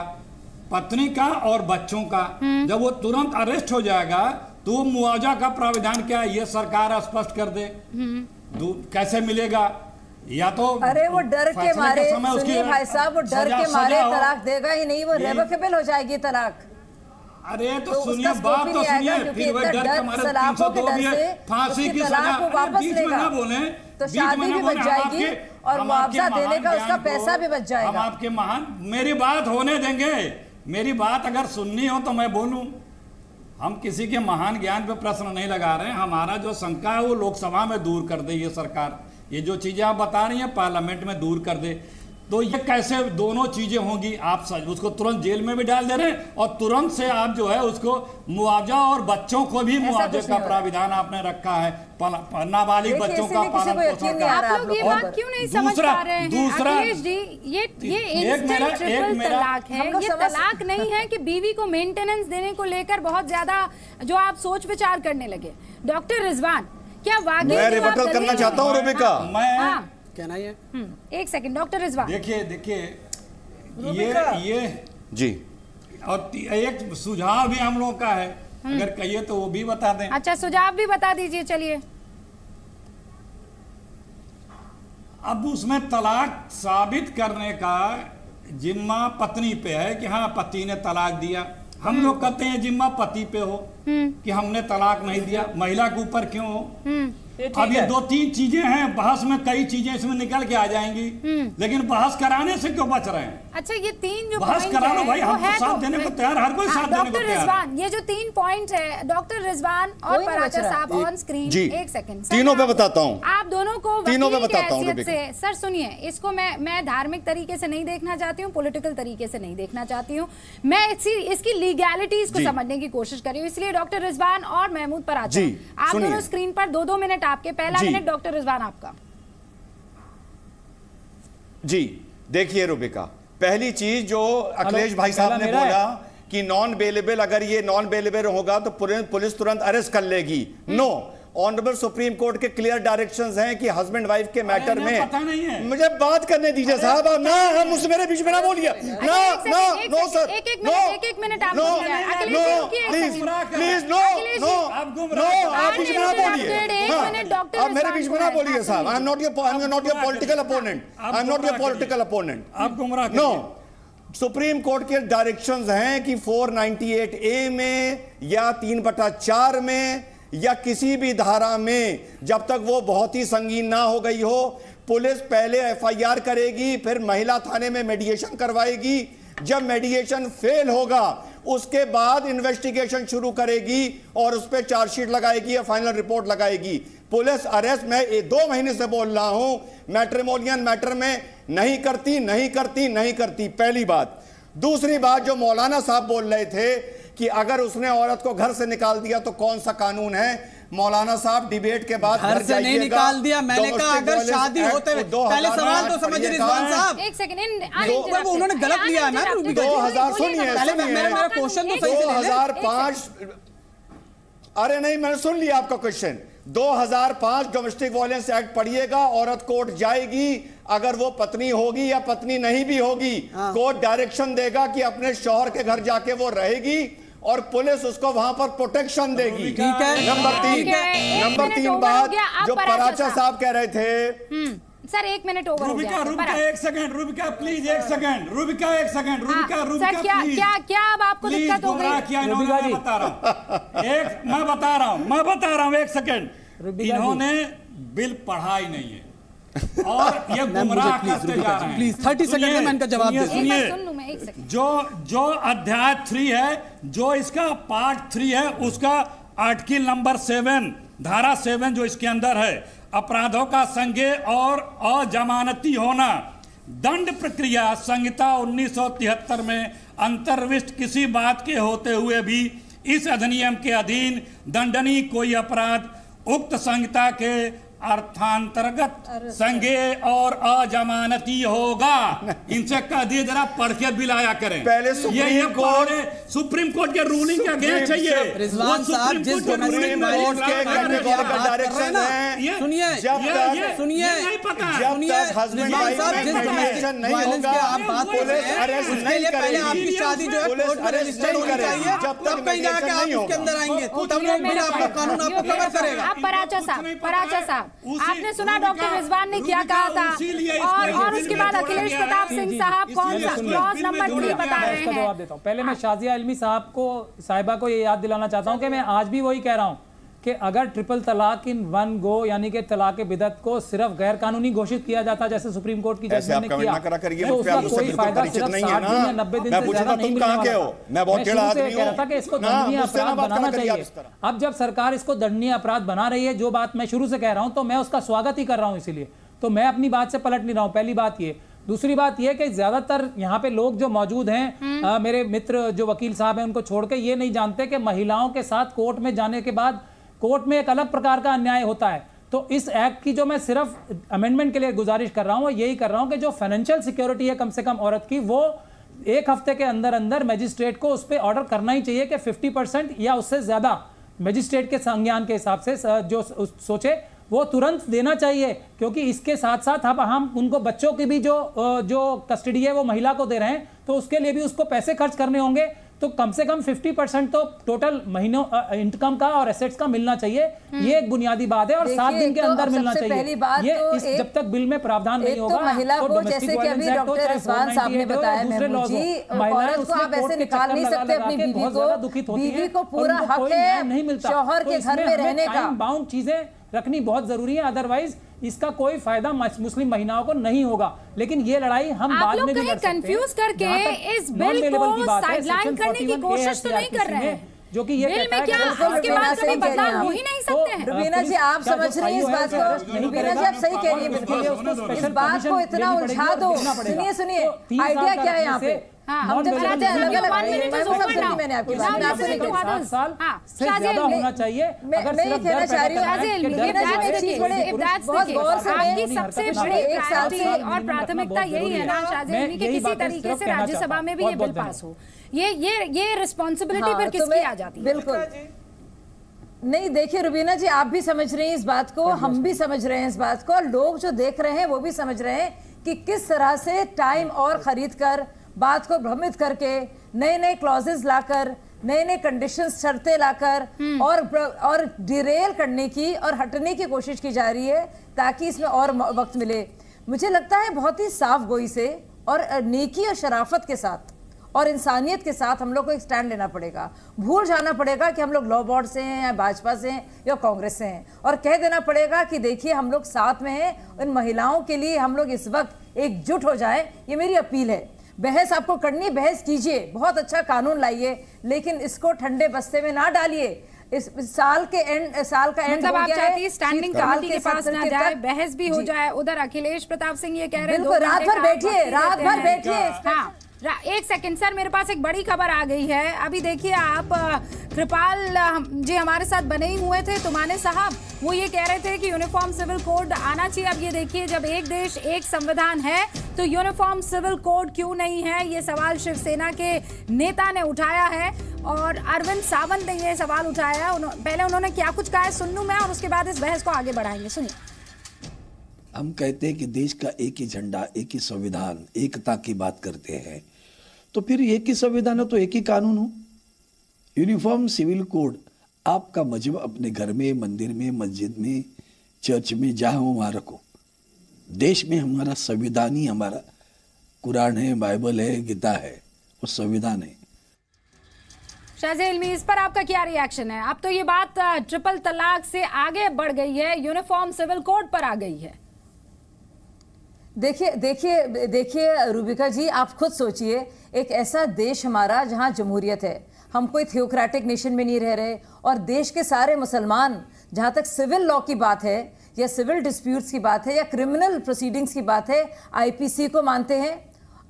पत्नी का और बच्चों का। जब वो तुरंत अरेस्ट हो जाएगा तो वो मुआवजा का प्राविधान क्या है ये सरकार स्पष्ट कर दे। कैसे मिलेगा? या तो अरे वो डर के मारे समय उसकी सुनिए भाई साहब वो डर के मारे तलाक देगा ही नहीं वो रेवोकेबल हो जाएगी तलाक। अरे तो, तो सुनिए बात तो सुनिए फिर वही डर के डर मारे सलाखों के 302 भी है। फांसी की सजा वापस बीच में लेगा। ना बोले तो शादी भी बच जाएगी और मुआवजा देने का उसका पैसा भी बच जाएगा। हम आपके महान मेरी बात होने देंगे। मेरी बात अगर सुननी हो तो मैं बोलूँ। हम किसी के महान ज्ञान पे प्रश्न नहीं लगा रहे हैं। हमारा जो शंका है वो लोकसभा में दूर कर दे ये सरकार। ये जो चीज़ें आप बता रही हैं पार्लियामेंट में दूर कर दे। तो ये कैसे दोनों चीज़ें होंगी आप सच उसको तुरंत जेल में भी डाल दे रहे हैं और तुरंत से आप जो है उसको मुआवजा और बच्चों को भी मुआवजे का। प्राविधान आपने रखा है नाबालिग बच्चों का पालन पोषण का। आप लोग ये बात क्यों नहीं समझ दूसरा- पा रहे हैं? दूसरा- जी ये ये एक इंस्टेंट मेरा- एक ट्रिपल मेरा- तलाक है। ये तलाक नहीं है कि बीवी को मेंटेनेंस देने को लेकर बहुत ज़्यादा जो आप सोच विचार करने लगे। डॉक्टर रिजवान क्या वाकई मैं करना चाहता हूँ रूबिका मैं हाँ। कहना ये हम्म, एक सेकंड डॉक्टर रिजवान। देखिए देखिए ये ये। जी। और एक सुझाव भी हम लोग का है। अगर कहिए तो वो भी बता दें। अच्छा सुझाव भी बता दीजिए चलिए। अब उसमें तलाक साबित करने का जिम्मा पत्नी पे है कि हाँ पति ने तलाक दिया। हम लोग कहते हैं जिम्मा पति पे हो कि हमने तलाक नहीं दिया। महिला के ऊपर क्यों हो? अब ये दो तीन चीज़ें हैं बहस में कई चीज़ें इसमें निकल के आ जाएँगी। लेकिन बहस कराने से क्यों बच रहे हैं? अच्छा ये तीन जो बहस करा लो है, भाई, हम तो साथ देने को तैयार, हर कोई हाँ, साथ देने को डॉक्टर तैयार। रिजवान ये जो तीन पॉइंट है डॉक्टर रिजवान और पराचा साहब ऑन स्क्रीन एक सेकंड तीनों पे बताता हूँ। आप दोनों को तीनों पे बताता हूँ, सर सुनिए इसको मैं मैं धार्मिक तरीके से नहीं देखना चाहती हूँ पोलिटिकल तरीके से नहीं देखना चाहती हूँ। मैं इसकी लीगैलिटीज को समझने की कोशिश कर रही हूँ। इसलिए डॉक्टर रिजवान और महमूद पराचा जी, आप दोनों स्क्रीन पर दो दो मिनट आपके पहला मिनट डॉक्टर रिजवान आपका। जी देखिए रूबिका पहली चीज़ जो अखिलेश भाई साहब ने बोला कि नॉन बेलेबल अगर ये नॉन बेलेबल होगा तो पुलिस पुलिस तुरंत अरेस्ट कर लेगी। नो ऑनरेबल सुप्रीम कोर्ट के क्लियर डायरेक्शंस हैं कि हस्बैंड वाइफ के मैटर में पता नहीं है। मुझे बात करने दीजिए साहब आप ना हम मुझसे मेरे बीच में ना बोलिए। ना ना नो सर एक- एक मिनट, एक- एक मिनट आप no please please no no no. आप बीच में ना बोलिए। हाँ, डॉक्टर आप मेरे बीच में ना बोलिए साहब। I am not your I am not your political opponent I am not your political opponent आप गुमराह नो। सुप्रीम कोर्ट के डायरेक्शंस हैं कि 498 ए में या तीन बटा चार में या किसी भी धारा में जब तक वो बहुत ही संगीन ना हो गई हो, पुलिस पहले एफआईआर करेगी, फिर महिला थाने में मेडिएशन करवाएगी। जब मेडिएशन फेल होगा, उसके बाद इन्वेस्टिगेशन शुरू करेगी और उस पर चार्जशीट लगाएगी या फाइनल रिपोर्ट लगाएगी। पुलिस अरेस्ट मैं ये दो महीने से बोल रहा हूँ मैट्रिमोनियन मैटर में नहीं करती नहीं करती नहीं करती, पहली बात। दूसरी बात, जो मौलाना साहब बोल रहे थे कि अगर उसने औरत को घर से निकाल दिया तो कौन सा कानून है? मौलाना साहब डिबेट के बाद घर से नहीं निकाल दिया मैंने कहा अगर शादी होते हुए पहले सवाल तो समझिए रिजवान साहब। एक सेकंड इन वो- वो उन्होंने गलत लिया ना दो हज़ार सुनिए पहले मेरा- मेरा क्वेश्चन तो सही दो ले ले। हज़ार पाँच अरे नहीं मैंने सुन लिया आपका क्वेश्चन 2005 डोमेस्टिक वायलेंस एक्ट पढ़िएगा औरत कोर्ट जाएगी। अगर वो पत्नी होगी या पत्नी नहीं भी होगी कोर्ट डायरेक्शन देगा कि अपने शोहर के घर जाके वो रहेगी। और पुलिस उसको वहाँ पर प्रोटेक्शन देगी। ठीक है। नंबर तीन है, नंबर तीन बात जो पराचा साहब। कह रहे थे। हम्म, सर एक मिनट ओवर हो रूबिका रूबिका एक सेकंड रूबिका प्लीज़ एक सेकंड रूबिका एक सेकंड रूबिका हाँ, रूबिका क्या क्या क्या अब आपको दिक्कत हो गई? किया इन्होंने मैं बता रहा हूँ। एक मैं बता रहा हूँ मैं बता रहा हूँ एक सेकंड इन्होंने बिल पढ़ा ही नहीं है। और ये गुमराह प्लीज़ करते जा रहे हैं। प्लीज़ थर्टी सेकंड में इनका जवाब दूँ। सुनिए जो जो अध्याय थ्री है, जो इसका पार्ट थ्री है, उसका आर्टिकल नंबर सेवन धारा सेवन जो इसके अंदर है, अपराधों का संज्ञेय और अजमानती होना, दंड प्रक्रिया संहिता 1973 में अंतर्विष्ट किसी बात के होते हुए भी, इस अधिनियम के अधीन दंडनीय कोई अपराध उक्त संहिता के अर्थांतर्गत संगे और अजमानती होगा। इनसे कह दिए जरा पढ़ के बिल आया करें। पहले ये सुप्रीम ये कोर्ट- सुप्रीम कोर्ट के रूलिंग के अगेंस्ट है साहब, सुप्रीम कोर्ट सुनिए, सुनिए, नहीं पता। हैं आपकी शादी जो है चाहिए। जब तक कहीं जाके आप उसके अंदर आएँगे तब नहीं फिर आपका कानून आपको कवर करेगा। पराचा साहब पराचा साहब। उसी- आपने सुना डॉक्टर रिजवान ने क्या कहा था? और और उसके बाद अखिलेश प्रताप सिंह साहब कौन सा क्लॉज नंबर थ्री बता रहे हैं जवाब देता हूँ। पहले मैं शाजिया अलमी साहब को साहिबा को ये याद दिलाना चाहता हूँ की मैं आज भी वही कह रहा हूँ। कि अगर ट्रिपल तलाक इन वन गो यानी कि तलाक बिदत को सिर्फ़ गैर कानूनी घोषित किया जाता जैसे सुप्रीम कोर्ट की आप ने किया करा करिए, तो उसका कोई फ़ायदा सिर्फ़ नहीं है ना। दिन या 90 दिन मैं से ज़्यादा नहीं तुम मिलने कहाँ वाला के हो? मैं बहुत टेढ़ा आदमी कह रहा हूँ। था कि इसको दंडनीय अपराध बनाना चाहिए। अब जब सरकार इसको दंडनीय अपराध बना रही है जो बात मैं शुरू से कह रहा हूँ तो मैं उसका स्वागत ही कर रहा हूँ इसीलिए। तो मैं अपनी बात से पलट नहीं रहा हूँ। पहली बात ये। दूसरी बात यह कि ज़्यादातर यहाँ पे लोग जो मौजूद हैं अ, मेरे मित्र जो वकील साहब हैं उनको छोड़ के ये नहीं जानते कि महिलाओं के साथ कोर्ट में जाने के बाद कोर्ट में एक अलग प्रकार का अन्याय होता है। तो इस एक्ट की जो मैं सिर्फ़ अमेंडमेंट के लिए गुजारिश कर रहा हूँ यही कर रहा हूँ कि जो फाइनेंशियल सिक्योरिटी है कम से कम औरत की, वो एक हफ़्ते के अंदर अंदर मजिस्ट्रेट को उस पर ऑर्डर करना ही चाहिए कि 50 परसेंट या उससे ज़्यादा मजिस्ट्रेट के संज्ञान के हिसाब से जो सोचे, वो तुरंत देना चाहिए। क्योंकि इसके साथ साथ अब हम उनको बच्चों की भी जो जो कस्टडी है, वो महिला को दे रहे हैं तो उसके लिए भी उसको पैसे खर्च करने होंगे। तो कम से कम 50 परसेंट तो टोटल महीनों इनकम का और एसेट्स का मिलना चाहिए। ये एक बुनियादी बात है और सात दिन के तो अंदर मिलना चाहिए। पहली बात ये तो इस, जब तक बिल में प्रावधान नहीं होगा तो महिला तो को जैसे कि अभी डॉक्टर रिजवान साहब ने बताया हो, महिलाएँ को आप ऐसे निकाल नहीं सकते अपनी बीवी को दुखित होती बीवी को पूरा हक नहीं है मिलता। शौहर तो के घर में रहने का। bound चीज़ें रखनी बहुत ज़रूरी है अदरवाइज़ इसका कोई फ़ायदा मुस्लिम महिलाओं को नहीं होगा। लेकिन ये लड़ाई हम आप बाद में भी हैं। कंफ्यूज करके इस बिल की को बात है, करने की 41A कोशिश तो नहीं कर रहे हैं। जो कि ये बिल कहता में है कि क्या उसके बाद कभी बदलाव हो। ही नहीं नहीं तो, सकते हैं। रुबीना जी आप समझ रही हैं इस बात को? रुबीना जी आप सही कह रही हैं इस बात को इतना उलझा दो। सुनिए सुनिए। तो आइडिया क्या है यहाँ पे? हाँ, हैं सबसे बड़ी और प्राथमिकता यही है ना कि किसी तरीके से राज्यसभा में भी ये बिल पास हो। ये ये ये रिस्पॉन्सिबिलिटी हाँ, फिर तो किसकी आ जाती है? बिल्कुल। नहीं देखिए रुबीना जी आप भी समझ रहे हैं इस बात को हम भी समझ रहे हैं इस बात को और लोग जो देख रहे हैं वो भी समझ रहे हैं कि किस तरह से टाइम और खरीद कर बात को भ्रमित करके नए नए क्लॉजेस लाकर नए नए कंडीशंस शर्तें लाकर और और डिरेल करने की और हटने की कोशिश की जा रही है ताकि इसमें और वक्त मिले। मुझे लगता है बहुत ही साफ़ गोई से और नेकी और शराफत के साथ और इंसानियत के साथ हम लोग को एक स्टैंड लेना पड़ेगा। भूल जाना पड़ेगा कि हम लोग लॉ बोर्ड से हैं या भाजपा से हैं या कांग्रेस से हैं और कह देना पड़ेगा कि देखिए हम लोग साथ में हैं। उन महिलाओं के लिए हम लोग इस वक्त एकजुट हो जाएँ ये मेरी अपील है। बहस आपको करनी बहस कीजिए। बहुत अच्छा कानून लाइए लेकिन इसको ठंडे बस्ते में ना डालिए। इस साल के एंड साल का एंड मतलब आप चाहती है स्टैंडिंग कमेटी के पास ना जाए बहस भी हो जाए। उधर अखिलेश प्रताप सिंह ये कह रहे हैं रात भर बैठिए, रात भर हैं। बैठिए। एक सेकंड सर मेरे पास एक बड़ी खबर आ गई है। अभी देखिए आप कृपाल जी हमारे साथ बने ही हुए थे तुमाने साहब। वो ये कह रहे थे कि यूनिफॉर्म सिविल कोड आना चाहिए। अब ये देखिए, जब एक देश, एक संविधान है तो यूनिफॉर्म सिविल कोड क्यों नहीं है? ये सवाल शिवसेना के नेता ने उठाया है और अरविंद सावंत ने ये सवाल उठाया पहले उन्होंने क्या कुछ कहा है सुन लूँ मैं और उसके बाद इस बहस को आगे बढ़ाएँगे। सुनिए। हम कहते हैं कि देश का एक ही झंडा, एक ही संविधान, एकता की बात करते हैं। तो फिर एक ही संविधान हो तो एक ही कानून हो। यूनिफॉर्म सिविल कोड आपका मज़हब अपने घर में, मंदिर में, मस्जिद में, चर्च में, जहाँ हो, वहाँ रखो। देश में हमारा संविधान ही हमारा। कुरान है, बाइबल है, गीता है, वो संविधान है। शाहजे इल्मी, इस पर आपका क्या रिएक्शन है? अब तो ये बात ट्रिपल तलाक से आगे बढ़ गई है यूनिफॉर्म सिविल कोड पर आ गई है। देखिए देखिए देखिए, रूबिका जी, आप खुद सोचिए, एक ऐसा देश हमारा जहाँ जमहूरियत है। हम कोई थियोक्रेटिक नेशन में नहीं रह रहे और देश के सारे मुसलमान, जहाँ तक सिविल लॉ की बात है, या सिविल डिस्प्यूट्स की बात है, या क्रिमिनल प्रोसीडिंग्स की बात है, आईपीसी को मानते हैं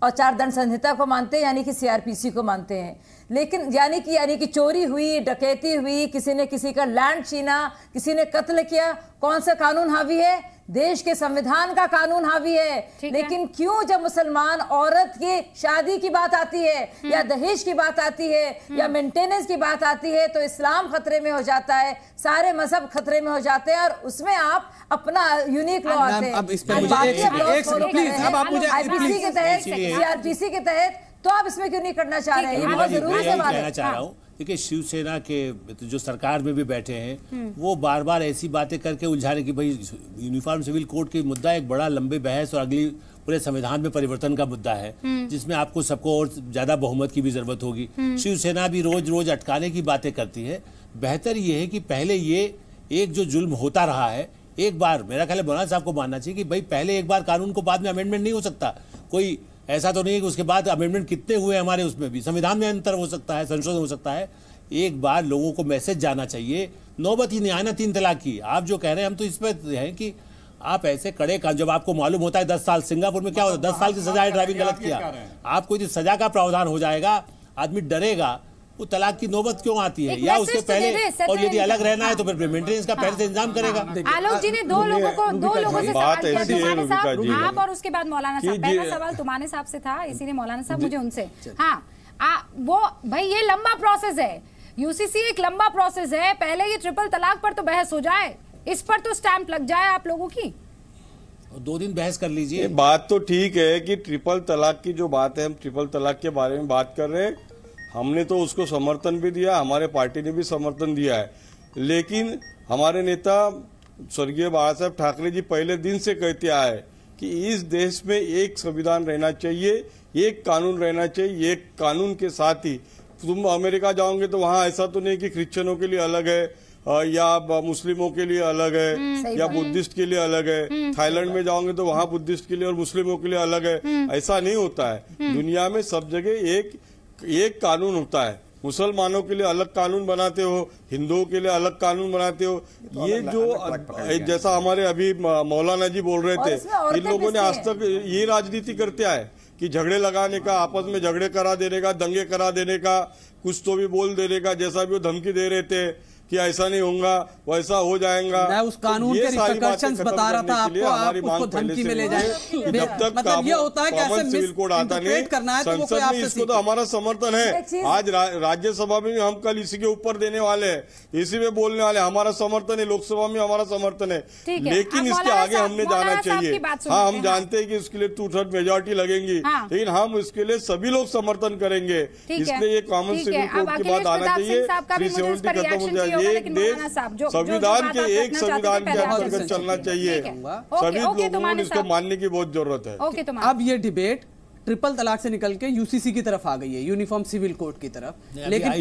और चार दंड संहिता को मानते हैं, यानी कि सीआरपीसी को मानते हैं। लेकिन यानी कि यानी कि चोरी हुई डकैती हुई किसी ने किसी का लैंड छीना किसी ने कत्ल किया कौन सा कानून हावी है? देश के संविधान का कानून हावी है। लेकिन है। क्यों जब मुसलमान औरत की शादी की बात आती है हम्म। या दहेज की बात आती है या हम्म। मेंटेनेंस की बात आती है तो इस्लाम खतरे में हो जाता है सारे मज़हब खतरे में हो जाते हैं और उसमें आप अपना यूनिक लॉ आते हैं। के तहत सीआरपीसी के तहत तो आप इसमें क्यों नहीं करना चाह रहे हैं ये बहुत ज़रूरी सवाल है। चाह रहा हाँ। हूँ। देखिए शिवसेना के जो सरकार में भी बैठे हैं हम्म। वो बार बार ऐसी बातें करके उलझा रहे कि भाई यूनिफॉर्म सिविल कोड के मुद्दा एक बड़ा लंबे बहस और अगली पूरे संविधान में परिवर्तन का मुद्दा है हम्म। जिसमें आपको सबको और ज़्यादा बहुमत की भी ज़रूरत होगी। हम्म। शिवसेना भी रोज रोज अटकाने की बातें करती है। बेहतर ये है कि पहले ये एक जो जुल्म होता रहा है एक बार मेरा ख्याल है बोना साहब को मानना चाहिए कि भाई पहले एक बार कानून को बाद में अमेंडमेंट नहीं हो सकता। कोई ऐसा तो नहीं कि उसके बाद अमेंडमेंट कितने हुए हमारे उसमें भी। संविधान में अंतर हो सकता है संशोधन हो सकता है। एक बार लोगों को मैसेज जाना चाहिए। नौबत ही नहीं आना तीन तलाक की। आप जो कह रहे हैं हम तो इस पर हैं कि आप ऐसे कड़े का जब आपको मालूम होता है दस साल सिंगापुर में क्या होता है दस साल की सजा है ड्राइविंग गलत किया। आपको यदि सजा का प्रावधान हो जाएगा आदमी डरेगा। वो तलाक की नौबत क्यों आती है? या उसके तो पहले और यदि अलग तो रहना है हाँ। तो फिर मेंटेनेंस का हाँ। पहले से इंतज़ाम हाँ। करेगा। आलोक जी ने दो लोगों को दो लोगों से बात आप और उसके बाद मौलाना साहब। पहला सवाल तुम्हारे साहब से था इसीलिए मौलाना साहब मुझे उनसे। हाँ। वो भाई ये लंबा प्रोसेस है। यूसीसी एक लंबा प्रोसेस है। पहले ये ट्रिपल तलाक पर तो बहस हो जाए। इस पर तो स्टैंप लग जाए आप लोगों की। दो दिन बहस कर लीजिए। बात तो ठीक है कि ट्रिपल तलाक की जो बात है हम ट्रिपल तलाक के बारे में बात कर रहे हैं। हमने तो उसको समर्थन भी दिया हमारे पार्टी ने भी समर्थन दिया है। लेकिन हमारे नेता स्वर्गीय बाला साहेब ठाकरे जी पहले दिन से कहते आए कि इस देश में एक संविधान रहना चाहिए एक कानून रहना चाहिए एक कानून के साथ ही। तुम अमेरिका जाओगे तो वहाँ ऐसा तो नहीं कि क्रिश्चियनों के लिए अलग है या मुस्लिमों के लिए अलग है या बुद्धिस्ट के लिए अलग है। थाईलैंड में जाओगे तो वहाँ बुद्धिस्ट के लिए और मुस्लिमों के लिए अलग है। ऐसा नहीं होता है। दुनिया में सब जगह एक एक कानून होता है। मुसलमानों के लिए अलग कानून बनाते हो हिंदुओं के लिए अलग कानून बनाते हो। तो ये जो जैसा हमारे अभी मौलाना जी बोल रहे थे इन लोगों ने आज तक ये राजनीति करते आए कि झगड़े लगाने का आपस में झगड़े करा देने का दंगे करा देने का कुछ तो भी बोल देने का जैसा भी वो धमकी दे रहे थे। कि ऐसा नहीं होगा वैसा हो जाएगा। मैं उस तो कानून तो के बता रहा था आपको आप उसको धमकी में ले जाए। जब तक मतलब ये होता है कि सिविल कोड आता नहीं। करना है तो संसद में इसको तो हमारा समर्थन है। आज राज्यसभा में हम कल इसी के ऊपर देने वाले हैं। इसी में बोलने वाले हमारा समर्थन है लोकसभा में हमारा समर्थन है। लेकिन इसके आगे हमने जाना चाहिए। हाँ हम जानते हैं कि इसके लिए टू थर्ड मेजोरिटी लगेंगी लेकिन हम इसके लिए सभी लोग समर्थन करेंगे। इसलिए ये कॉमन सिविल कोड की बात आना चाहिए। थ्री सेवेंटी खत्म हो जाएगी संविधान के एक संविधान के अंतर्गत चलना चाहिए। सभी लोगों को इसको मानने की बहुत ज़रूरत है। अब ये डिबेट ट्रिपल तलाक से निकल के यूसीसी की तरफ़ आ गई है यूनिफॉर्म सिविल कोड की तरफ़। लेकिन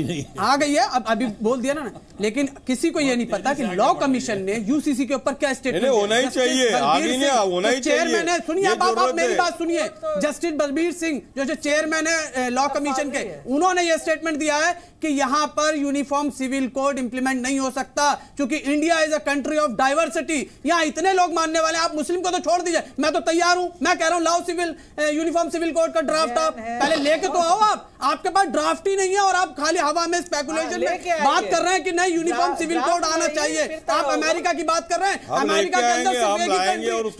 आ गई है अब अभी बोल दिया ना लेकिन किसी को यह नहीं पता कि लॉ कमीशन ने यूसीसी के ऊपर क्या स्टेटमेंट होना ही चाहिए तो चेयरमैन है सुनिए आप मेरी बात सुनिए। जस्टिस बलबीर सिंह जो जो चेयरमैन है लॉ कमीशन के उन्होंने ये स्टेटमेंट दिया है कि यहाँ पर यूनिफॉर्म सिविल कोड इंप्लीमेंट नहीं हो सकता क्योंकि India is a country of diversity यहाँ इतने लोग मानने वाले आप मुस्लिम को तो छोड़ दीजिए। मैं तो तैयार हूँ मैं कह रहा हूँ लाओ सिविल यूनिफॉर्म सिविल कोर्ट का ड्राफ्ट आप। पहले लेके तो आओ आप। आपके पास ड्राफ्ट ही नहीं है और आप खाली हवा में स्पेकुलेशन में बात कर रहे हैं कि नहीं यूनिफॉर्म सिविल कोड आना चाहिए। आप अमेरिका की बात कर रहे हैं। अमेरिका के अंदर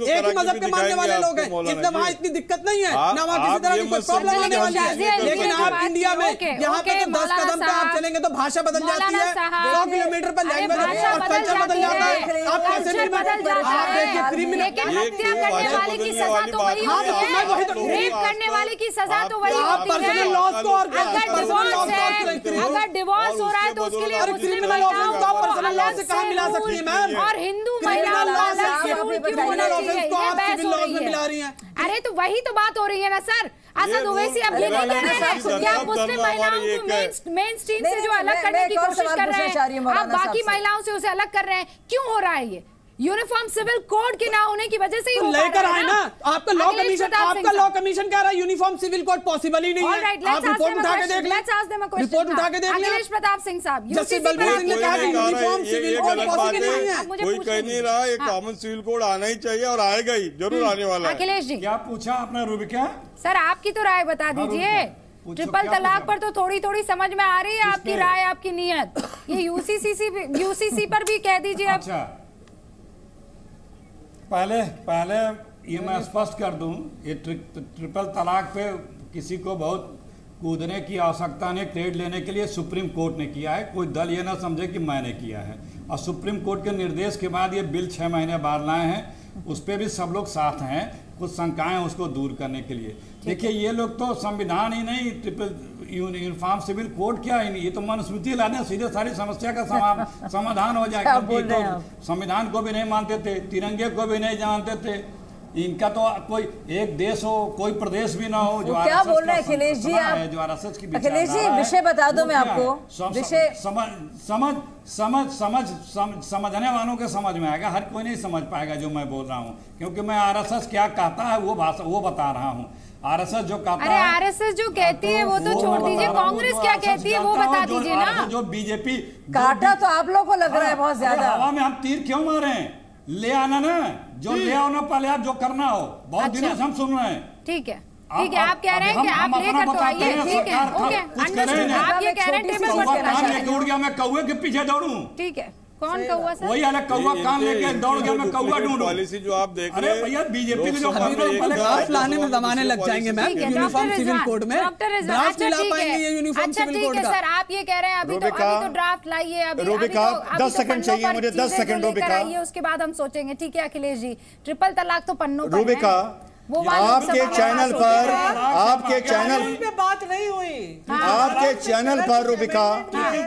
एक ही मज़हब के मानने वाले लोग हैं। इसलिए वहाँ इतनी दिक्कत नहीं है। ना वहाँ किसी तरह की कोई प्रॉब्लम आने वाली है। लेकिन आप इंडिया में यहाँ पे तो दस कदम पे आप चलेंगे तो भाषा बदल जाती है। सौ किलोमीटर पर लैंग्वेज तो और कल्चर बदल जाता है। आप कैसे भी बदल जाए है। लेकिन हत्या करने वाले की सजा तो वही होती है रेप करने करने वाले की सजा तो वही होती है। अगर डिवोर्स है अगर डिवोर्स हो रहा है तो उसके लिए मुस्लिम महिलाओं को अलग से रूल और हिंदू महिलाओं को अलग क्यों होना चाहिए। ये बहस हो रही है। अरे तो वही तो बात हो रही है ना सर। असद उवैसी अब ये नहीं कह रहे हैं कि आप मुस्लिम महिलाओं को मेन स्ट्रीम से जो अलग करने की कोशिश कर रहे हैं आप बाकी महिलाओं से उसे अलग कर रहे हैं। क्यों हो रहा है ये? यूनिफॉर्म सिविल कोड के ना होने की वजह से ही तो लेकर आए ना? आपका लॉ कमीशन आपका लॉ कमीशन कह रहा है यूनिफॉर्म सिविल कोड पॉसिबल ही नहीं है। आप रिपोर्ट उठा के देख लें। रिपोर्ट उठा के देख लें। अखिलेश प्रताप सिंह साहब जस्टिस बलबीर सिंह ने कहा कि यूनिफॉर्म सिविल कोड पॉसिबल नहीं है। कोई कह नहीं रहा है। कॉमन सिविल कोड आना ही चाहिए और आएगा ही ज़रूर हम्म। आने वाला है। अखिलेश जी। क्या पूछा आपने रूबिका सर आपकी तो राय बता दीजिए। ट्रिपल तलाक पर तो थोड़ी थोड़ी समझ में आ रही है आपकी राय आपकी नीयत। ये यूसीसी यूसीसी पर भी कह दीजिए आप। पहले पहले ये मैं स्पष्ट कर दूँ ये ट्रि, ट्रिपल तलाक पे किसी को बहुत कूदने की आवश्यकता नहीं क्रेडिट लेने के लिए सुप्रीम कोर्ट ने किया है। कोई दल ये ना समझे कि मैंने किया है। और सुप्रीम कोर्ट के निर्देश के बाद ये बिल छः महीने बाद लाए हैं उस पर भी सब लोग साथ हैं कुछ शंकाएँ उसको दूर करने के लिए। देखिए ये लोग तो संविधान ही नहीं ट्रिपल यूनिफॉर्म सिविल कोड क्या है ये तो मनुस्मृति लाने सीधे सारी समस्या का समा- समाधान हो जाएगा। तो संविधान को भी नहीं मानते थे तिरंगे को भी नहीं जानते थे। इनका तो कोई एक देश हो कोई प्रदेश भी ना हो जो क्या बोल रहे हैं अखिलेश जी आप? जो RSS की अखिलेश जी, विषय बता दो मैं आपको। विषय- समझ समझ समझ समझ समझ समझने वालों के समझ में आएगा हर कोई नहीं समझ पाएगा जो मैं बोल रहा हूँ क्योंकि मैं आरएसएस क्या कहता है वो भाषा वो बता रहा हूँ आरएसएस जो कहता अरे है आरएसएस जो कहती है वो तो छोड़ दीजिए कांग्रेस क्या कहती है वो बता दीजिए ना जो बीजेपी काटा तो आप लोगों को लग रहा है बहुत ज़्यादा हवा में हम तीर क्यों मारे हैं? ले आना ना। जो ले आओ ना पहले आप जो करना हो। बहुत अच्छा। दिनों से हम सुन रहे हैं। ठीक है। ठीक है आप कह रहे हैं कि आप लेकर तो आइए। ठीक है ओके। आप ये कह रहे हैं टेबल पर मैं कौवे के पीछे दौड़ूं। ठीक है। कौन सर? वही अलग कौवा कान लेके दौड़ गया मैं कौवा ढूंढूं। पॉलिसी जो आप देख अरे रहे हैं, भैया बीजेपी के जो हैं, पहले ड्राफ्ट लाने में जमाने लग जाएँगे मैम यूनिफॉर्म सिविल कोड में। डॉक्टर ड्राफ्ट अच्छा नहीं ला पाएँगे ये यूनिफॉर्म सिविल कोड का। सर आप ये कह रहे हैं अभी तो अभी तो ड्राफ्ट लाइए अभी अभी तो 10 तो सेकंड चाहिए मुझे, 10 चीज़ें जो सेकंड, रूबिका। उसके बाद हम सोचेंगे। ठीक है अखिलेश जी ट्रिपल तलाक तो पन्नों पर रूबिका है। आपके चैनल पर आपके चैनल पे बात नहीं हुई। आपके चैनल पर रूबिका। बढ़े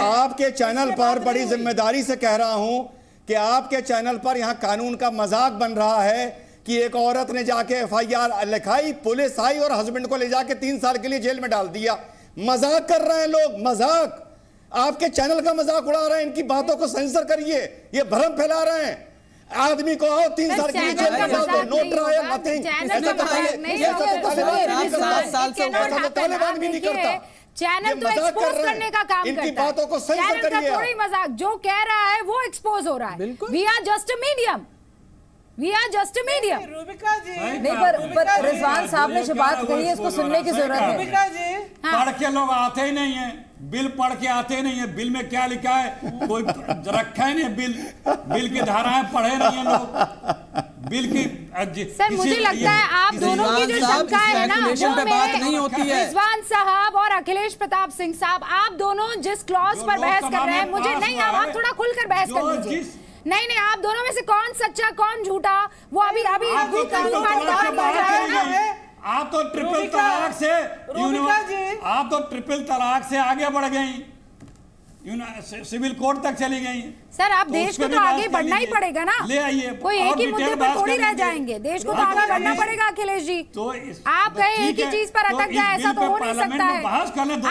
आपके चैनल पर बड़ी ज़िम्मेदारी से कह रहा हूँ कि आपके चैनल पर यहाँ कानून का मज़ाक बन रहा है कि एक औरत ने जाके एफआईआर लिखाई पुलिस आई और हस्बैंड को ले जाके तीन साल के लिए जेल में डाल दिया। मज़ाक कर रहे हैं लोग मज़ाक। आपके चैनल का मज़ाक उड़ा रहे हैं इनकी बातों को सेंसर करिए। ये भ्रम फैला रहे हैं। आदमी को तीन साल के लिए नो ट्रायल नथिंग ऐसा तालिबान भी नहीं करता। चैनल तो एक्सपोज करने का काम इनकी करता है। बातों को सही चैनल का थोड़ी मज़ाक जो कह रहा है वो एक्सपोज हो रहा है। We are just a medium we are just a medium नहीं पर, पर रिजवान साहब ने जो बात कही है उसको सुनने की ज़रूरत है। रूबिका पढ़ के लोग आते ही नहीं है। बिल पढ़ के आते ही नहीं है। बिल में क्या लिखा है? कोई रखा ही नहीं बिल। बिल की धाराएँ पढ़े नहीं है लोग। बिल की सर मुझे लगता है आप दोनों की जो शंका है ना वो बात नहीं होती है। रिजवान साहब और अखिलेश प्रताप सिंह साहब आप दोनों जिस क्लॉज पर बहस कर रहे हैं मुझे नहीं है, आप थोड़ा खुलकर बहस कर लीजिए नहीं नहीं आप दोनों में से कौन सच्चा कौन झूठा? वो अभी अभी आप तो ट्रिपल तलाक से है तो ट्रिपल तलाक से। आप तो ट्रिपल तलाक से आगे बढ़ गई। सिविल कोर्ट तक चली गई। सर आप तो देश को तो आगे बढ़ना ही पड़ेगा ना। ले आइए कोई एक ही मुद्दे पर थोड़ी रह जाएँगे। देश को तो आगे बढ़ना पड़ेगा अखिलेश जी। तो आप तो कहे एक ही चीज़ पर तो अटक जाए ऐसा तो हो नहीं सकता है।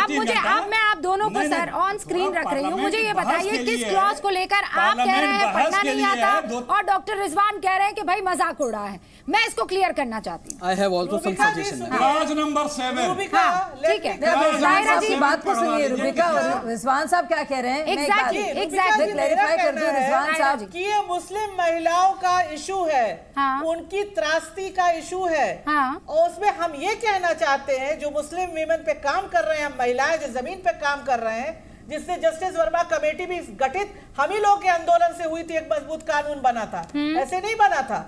तीन मुझे। अब मैं आप दोनों को सर ऑन स्क्रीन रख रही हूँ। मुझे ये बताइए किस क्लॉज को लेकर आप कह रहे हैं पढ़ना नहीं आता? और डॉक्टर रिजवान कह रहे हैं कि भाई मज़ाक उड़ रहा है। मैं इसको क्लियर करना चाहती हूँ। I have also some suggestion class number seven हाँ, ठीक है। let रिजवान साहब जी, बात को सुनिए रूबिका और रिजवान साहब क्या कह रहे हैं मैं एक मेरा कर दो रिजवान साहब कि ये मुस्लिम महिलाओं का इशू है हाँ। उनकी त्रासदी का इशू है हाँ। और उसमें हम ये कहना चाहते हैं जो मुस्लिम वीमेन पे काम कर रहे हैं हम महिलाएँ जो ज़मीन पे काम कर रहे हैं जिससे जस्टिस वर्मा कमेटी भी गठित हम ही लोग के आंदोलन से हुई थी एक मज़बूत कानून बना था। ऐसे नहीं बना था।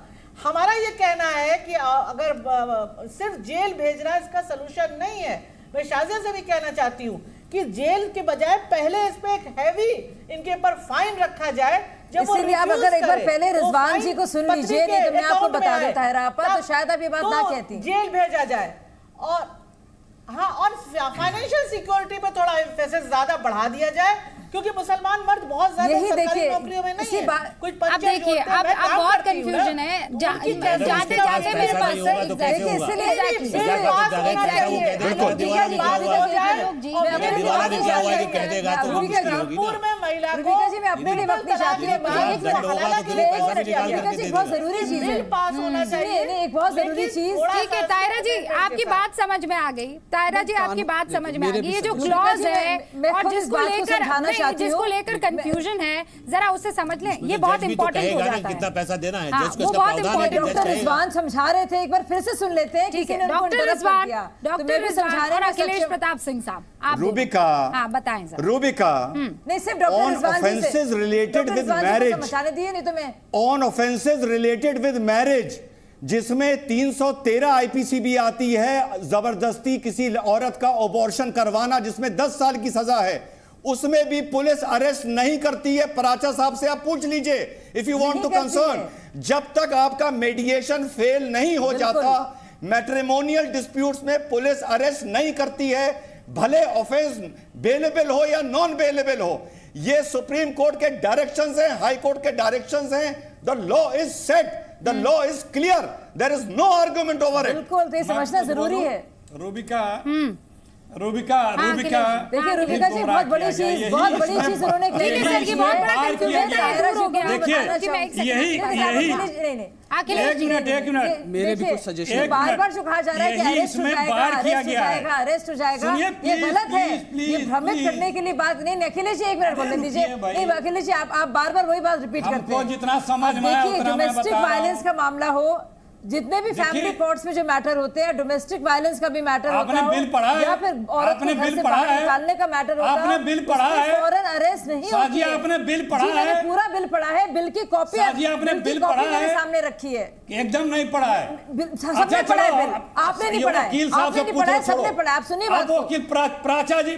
हमारा ये कहना है कि अगर सिर्फ़ जेल भेजना इसका सोल्यूशन नहीं है मैं शाजिया से भी कहना चाहती हूँ कि जेल के बजाय पहले इस पे एक हैवी इनके ऊपर फाइन रखा जाए इसीलिए आप अगर एक बार पहले रिजवान जी को सुन लीजिए, नहीं तो मैं आपको बता देता है तो शायद आप ये बात ना कहती। जेल भेजा जाए और हाँ और फाइनेंशियल सिक्योरिटी पे थोड़ा एम्फेसिस ज़्यादा बढ़ा दिया जाए क्योंकि मुसलमान मर्द बहुत ज़्यादा यही सरकारी देखिए, नौकरियों में नहीं है। बात- कुछ अब देखिए हैं, अब मैं अब है बहुत करती हूँ कंफ्यूजन ना, है। तो जा- उनकी जा- महिला को जी मैं अपने लिए वक्त चाहती हूँ एक बहुत ज़रूरी चीज़ ठीक है तायरा जी आपकी बात समझ में आ गई। तायरा जी आपकी बात समझ में आ गई। ये जो क्लॉज है और जिसको लेकर जिसको लेकर कंफ्यूजन है जरा उसे समझ ले। ये बहुत इम्पोर्टेंट हो जाता है। कितना पैसा देना है हाँ, वो बहुत इंपॉर्टेंट डॉक्टर रिजवान समझा रहे थे एक बार फिर से सुन लेते हैं डॉक्टर रिजवान डॉक्टर रिजवान और अखिलेश प्रताप सिंह साहब आप रूबिका हाँ बताए रूबिका नहीं सिर्फ़ doctor on offences related with marriage on offences related with marriage जिसमें 313 आईपीसी भी आती है ज़बरदस्ती किसी औरत का अबॉर्शन करवाना जिसमें 10 साल की सजा है उसमें भी पुलिस अरेस्ट नहीं करती है। पराचा साहब से आप पूछ लीजिए if you want to concern जब तक आपका मेडिएशन फेल नहीं हो जाता मैट्रिमोनियल डिस्प्यूट्स में पुलिस अरेस्ट नहीं करती है भले ऑफेंस बेलेबल हो या नॉन बेलेबल हो ये सुप्रीम कोर्ट के डायरेक्शंस हैं हाई कोर्ट के डायरेक्शंस हैं। The law is set the law is clear there is no argument over it बिल्कुल तो समझना ज़रूरी है। रूबिका hmm. रूबिका हाँ, रूबिका। देखिए रूबिका जी बहुत बड़ी चीज़ बहुत बड़ी चीज़ उन्होंने की सर की बहुत बड़ा कंफ्यूजन है इधर हो गया। देखिए यही यही। एक मिनट एक मिनट। मेरे भी कुछ सजेशन है बार बार जो कहा जा रहा है कि अरेस्ट हो जाएगा अरेस्ट हो जाएगा अरेस्ट हो जाएगा। ये गलत है। ये भ्रमित करने के लिए बात नहीं अखिलेश जी एक मिनट बोलने दीजिए। नहीं अखिलेश जी आप आप बार बार वही बात रिपीट करते हैं। जितना समझ में आया उतना मैं बता रहा हूँ। डोमेस्टिक वायलेंस का मामला हो जितने भी फैमिली कोर्ट्स में जो मैटर होते हैं डोमेस्टिक वायलेंस का भी मैटर होता है बिल पढ़ा है या फिर औरत आपने बिल पढ़ा है निकालने का मैटर होता आपने बिल पढ़ा है। फॉरन अरेस्ट नहीं होती आपने बिल पढ़ा है। पूरा बिल पढ़ा है बिल की कॉपी आपने बिल पढ़ा है। सामने रखी है। एकदम नहीं पढ़ा है। सबने अच्छा, पढ़ा है आपने नहीं पढ़ा है। आपने नहीं पढ़ा है सबने पढ़ा आप सुनिए बात। वकील प्राचा जी?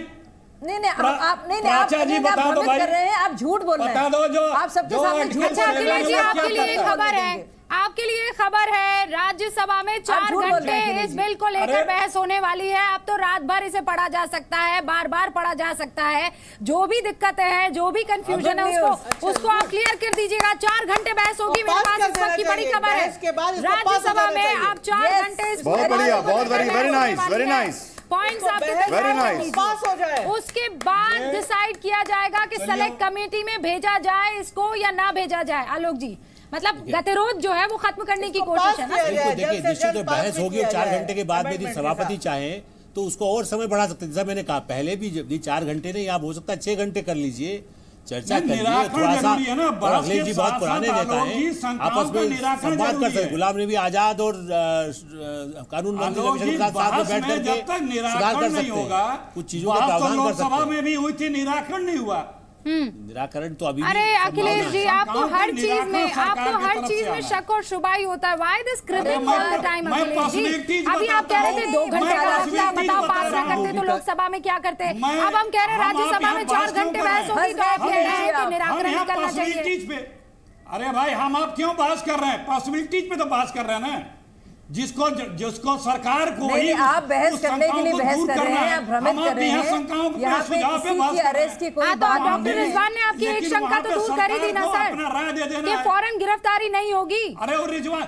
नहीं नहीं आप, आप नहीं नहीं आप, जी बता दो भाई। कर रहे हैं आप झूठ बोल रहे हैं। आप सबके सामने झूठ अच्छा अखिलेश जी आपके लिए एक खबर है। आपके लिए खबर है राज्यसभा में चार घंटे इस बिल को लेकर बहस होने वाली है। अब तो रात भर इसे पढ़ा जा सकता है बार बार पढ़ा जा सकता है। जो भी दिक्कतें हैं जो भी कंफ्यूजन है उसको अच्छा, उसको आप क्लियर कर दीजिएगा। चार घंटे बहस होगी मेरे पास इस वक्त की बड़ी खबर है। राज्यसभा में आप चार घंटे पॉइंट्स आपके वेरी नाइस पास हो जाए। उसके बाद डिसाइड किया जाएगा कि सेलेक्ट कमेटी में भेजा जाए इसको या ना भेजा जाए। आलोक जी मतलब गतिरोध जो है वो खत्म करने की कोशिश है ना? देखिए निश्चित तो बहस होगी चार घंटे के बाद यदि सभापति चाहे तो उसको और समय बढ़ा सकते जैसा मैंने कहा पहले भी जब चार घंटे नहीं आप हो सकता है छह घंटे कर लीजिए। चर्चा कर लीजिए थोड़ा सा अखिलेश जी बहुत पुराने नेता है आपस में संवाद कर सकते गुलाम नबी आज़ाद और कानून मंत्री साथ में बैठ सुधार कर सकते कुछ चीज़ों का प्रावधान कर सकते हैं। निराकरण नहीं हुआ। हम्म। निराकरण तो अभी अरे अखिलेश जी आपको तो हर चीज़ में आपको तो हर चीज़ में शक और शुबाई होता है। वाई दिस टाइम अभी आप कह रहे थे दो घंटे का रास्ता बताओ पास ना करते तो लोकसभा में क्या करते? अब हम कह रहे हैं राज्यसभा में चार घंटे बहस होगी तो आप कह रहे हैं की निराकरण करना चाहिए। अरे भाई हम आप क्यों बहस कर रहे हैं? पॉसिबिलिटीज पे तो बहस कर रहे हैं ना। जिसको जिसको सरकार को नहीं, नहीं, आप बहस करने के लिए बहस कर रहे हैं आप भ्रमित कर रहे हैं। यहाँ पे किसी की अरेस्ट की कोई हाँ, तो बात डॉक्टर रिजवान ने आपकी एक शंका तो दूर कर ही दी ना सर। कि फ़ौरन गिरफ्तारी नहीं होगी। अरे वो रिजवान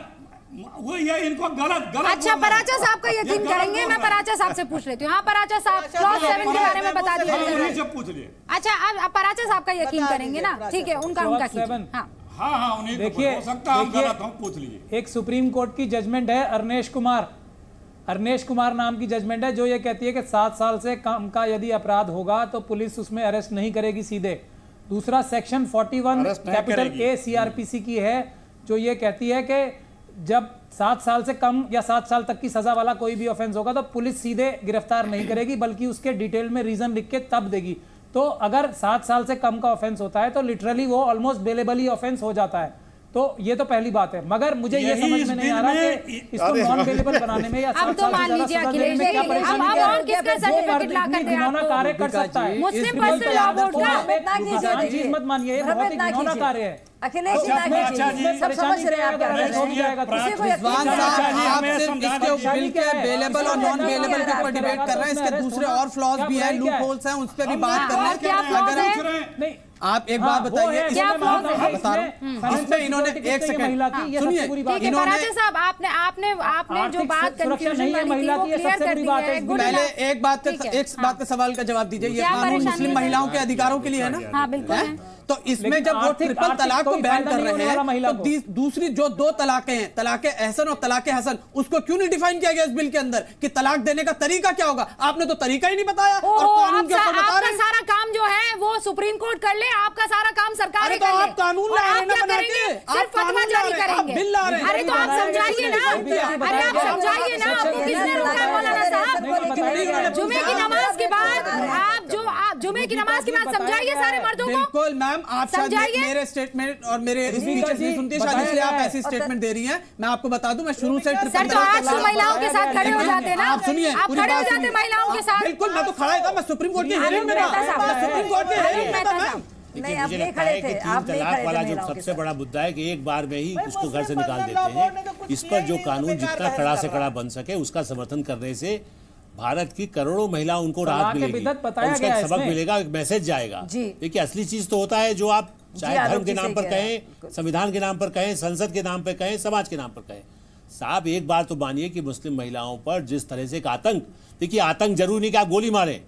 वो ये इनको गलत गलत अच्छा पराचा साहब का यकीन करेंगे? मैं पराचा साहब से पूछ लेती हूँ। हाँ पराचा साहब क्लॉज सेवन के बारे में बता दीजिए। अच्छा अब पराचा साहब का यकीन करेंगे ना। ठीक है उनका उनका सेवन हाँ। हाँ हाँ उन्हीं देखिए हो सकता है पूछ लीजिए एक सुप्रीम कोर्ट की जजमेंट है अरनेश कुमार। अरनेश कुमार नाम की जजमेंट है जो ये कहती है कि सात साल से कम का यदि अपराध होगा तो पुलिस उसमें अरेस्ट नहीं करेगी सीधे। दूसरा सेक्शन 41 कैपिटल ए सीआरपीसी की है जो ये कहती है कि जब सात साल से कम या सात साल तक की सजा वाला कोई भी ऑफेंस होगा तो पुलिस सीधे गिरफ़्तार नहीं करेगी बल्कि उसके डिटेल में रीजन लिख के तब देगी। तो अगर सात साल से कम का ऑफेंस होता है तो लिटरली वो ऑलमोस्ट बेलेबल ही ऑफेंस हो जाता है। तो ये तो पहली बात है। मगर मुझे ये समझ में नहीं आ रहा कि इसको नॉन अवेलेबल बनाने में या अब तो मान लीजिए अखिलेश जी अब अब और किसका सर्टिफिकेट ला कर दे आपको? कार्य कर सकता है। मुस्लिम पर्सनल लॉ बोर्ड का चीज़ मत मानिए बहुत ही घिनौना कार्य है। अखिलेश जी तो सब समझ रहे हैं आप क्या क्या? कह रहे जाएगा किसी को रिजवान यकीन साहब नहीं। आप सिर्फ़ इसके बिल के अवेलेबल और नॉन अवेलेबल के ऊपर डिबेट कर रहे हैं इसके दूसरे और फ्लॉज भी हैं लूप होल्स हैं? उस पर भी बात कर रहे हैं आप एक बात बताइए है? हाँ, बता रहा हूँ। इसमें इन्होंने एक सेकंड महिला की, ये सबसे सुनिए बुरी बात? ठीक है इन्होंने साहब आपने आपने आपने जो बात कंफ्यूजन वाली थी वो क्लियर कर दी है। पहले एक बात का एक बात का सवाल का जवाब दीजिए ये कानून मुस्लिम महिलाओं के अधिकारों के लिए है ना हाँ बिल्कुल। तो इसमें जब वो ट्रिपल तलाक को बैन कर रहे हैं तो दूसरी जो दो तलाकें हैं तलाक एहसन और तलाक हसन उसको क्यों नहीं डिफाइन किया गया इस बिल के अंदर? कि तलाक देने का तरीका क्या होगा? आपने तो तरीका ही नहीं बताया और कानून के ऊपर बता रहे हैं। सारा काम जो है वो सुप्रीम कोर्ट कर ले आपका सारा काम सरकार अरे ही तो कर ले। आप कानून ला रहे हैं ना बना के। आप फतवा कानून ला जारी रहे हैं, आप करेंगे। बिल ला रहे हैं। अरे तो आप समझाइए ना। अरे आप समझाइए ना आपको किसने रोका है मौलाना साहब? जुमे की नमाज़ के बाद आप जो आप जुमे की नमाज़ के बाद समझाइए सारे मर्दों को। बिल्कुल मैम आप समझाइए। मेरे स्टेटमेंट और मेरे सुनती आप ऐसी स्टेटमेंट दे रही हैं मैं आपको बता दूँ मैं शुरू से सर तो आज तो महिलाओं के साथ खड़े हो जाते ना। आप सुनिए आप खड़े हो जाते महिलाओं के साथ। बिल्कुल मैं तो खड़ा था मैं सुप्रीम कोर्ट की हेयरिंग में था। मेहता साहब, मैं सुप्रीम कोर्ट की अरुण में था मैम। नहीं मुझे लगता है कि तीन तलाक वाला जो सबसे बड़ा मुद्दा है कि एक बार में ही उसको घर से निकाल देते ने तो हैं इस पर जो कानून जितना कड़ा से कड़ा बन सके उसका समर्थन करने से भारत की करोड़ों महिला उनको राहत मिलेगी। उसका एक सबक मिलेगा एक मैसेज जाएगा। देखिए असली चीज़ तो होता है जो आप चाहे धर्म के नाम पर। कहें संविधान के नाम पर कहें संसद के नाम पर कहें समाज के नाम पर कहें। साहब एक बार तो मानिए कि मुस्लिम महिलाओं पर जिस तरह से एक आतंक देखिए आतंक ज़रूरी नहीं कि आप गोली मारें।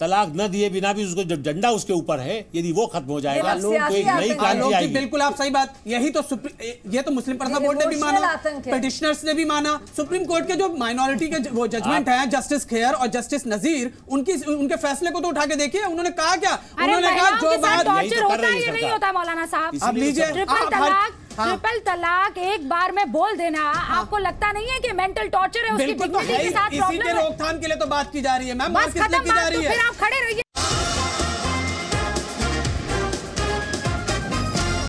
तलाक न दिए बिना भी उसको जो डंडा उसके ऊपर है यदि वो खत्म हो जाएगा तो एक नई क्रांति आएगी। बिल्कुल आप सही बात। यही तो सुप्रीम ये तो मुस्लिम पर्सनल बोर्ड ने भी माना। पिटिशनर्स ने भी माना। सुप्रीम कोर्ट के जो माइनॉरिटी के वो जजमेंट है जस्टिस खेयर और जस्टिस नजीर उनकी उनके फैसले को तो उठा के देखिए। उन्होंने कहा क्या? उन्होंने कहा जो बात तो नहीं होता मौलाना साहब। अब लीजिए तो ट्रिपल तलाक हाँ। ट्रिपल तलाक एक बार में बोल देना। हाँ। आपको लगता नहीं है कि मेंटल टॉर्चर है उसकी डिग्निटी तो के साथ प्रॉब्लम है। रोकथाम के लिए तो बात की जा रही है। मैम बात खत्म की जा रही है। फिर आप खड़े रहिए।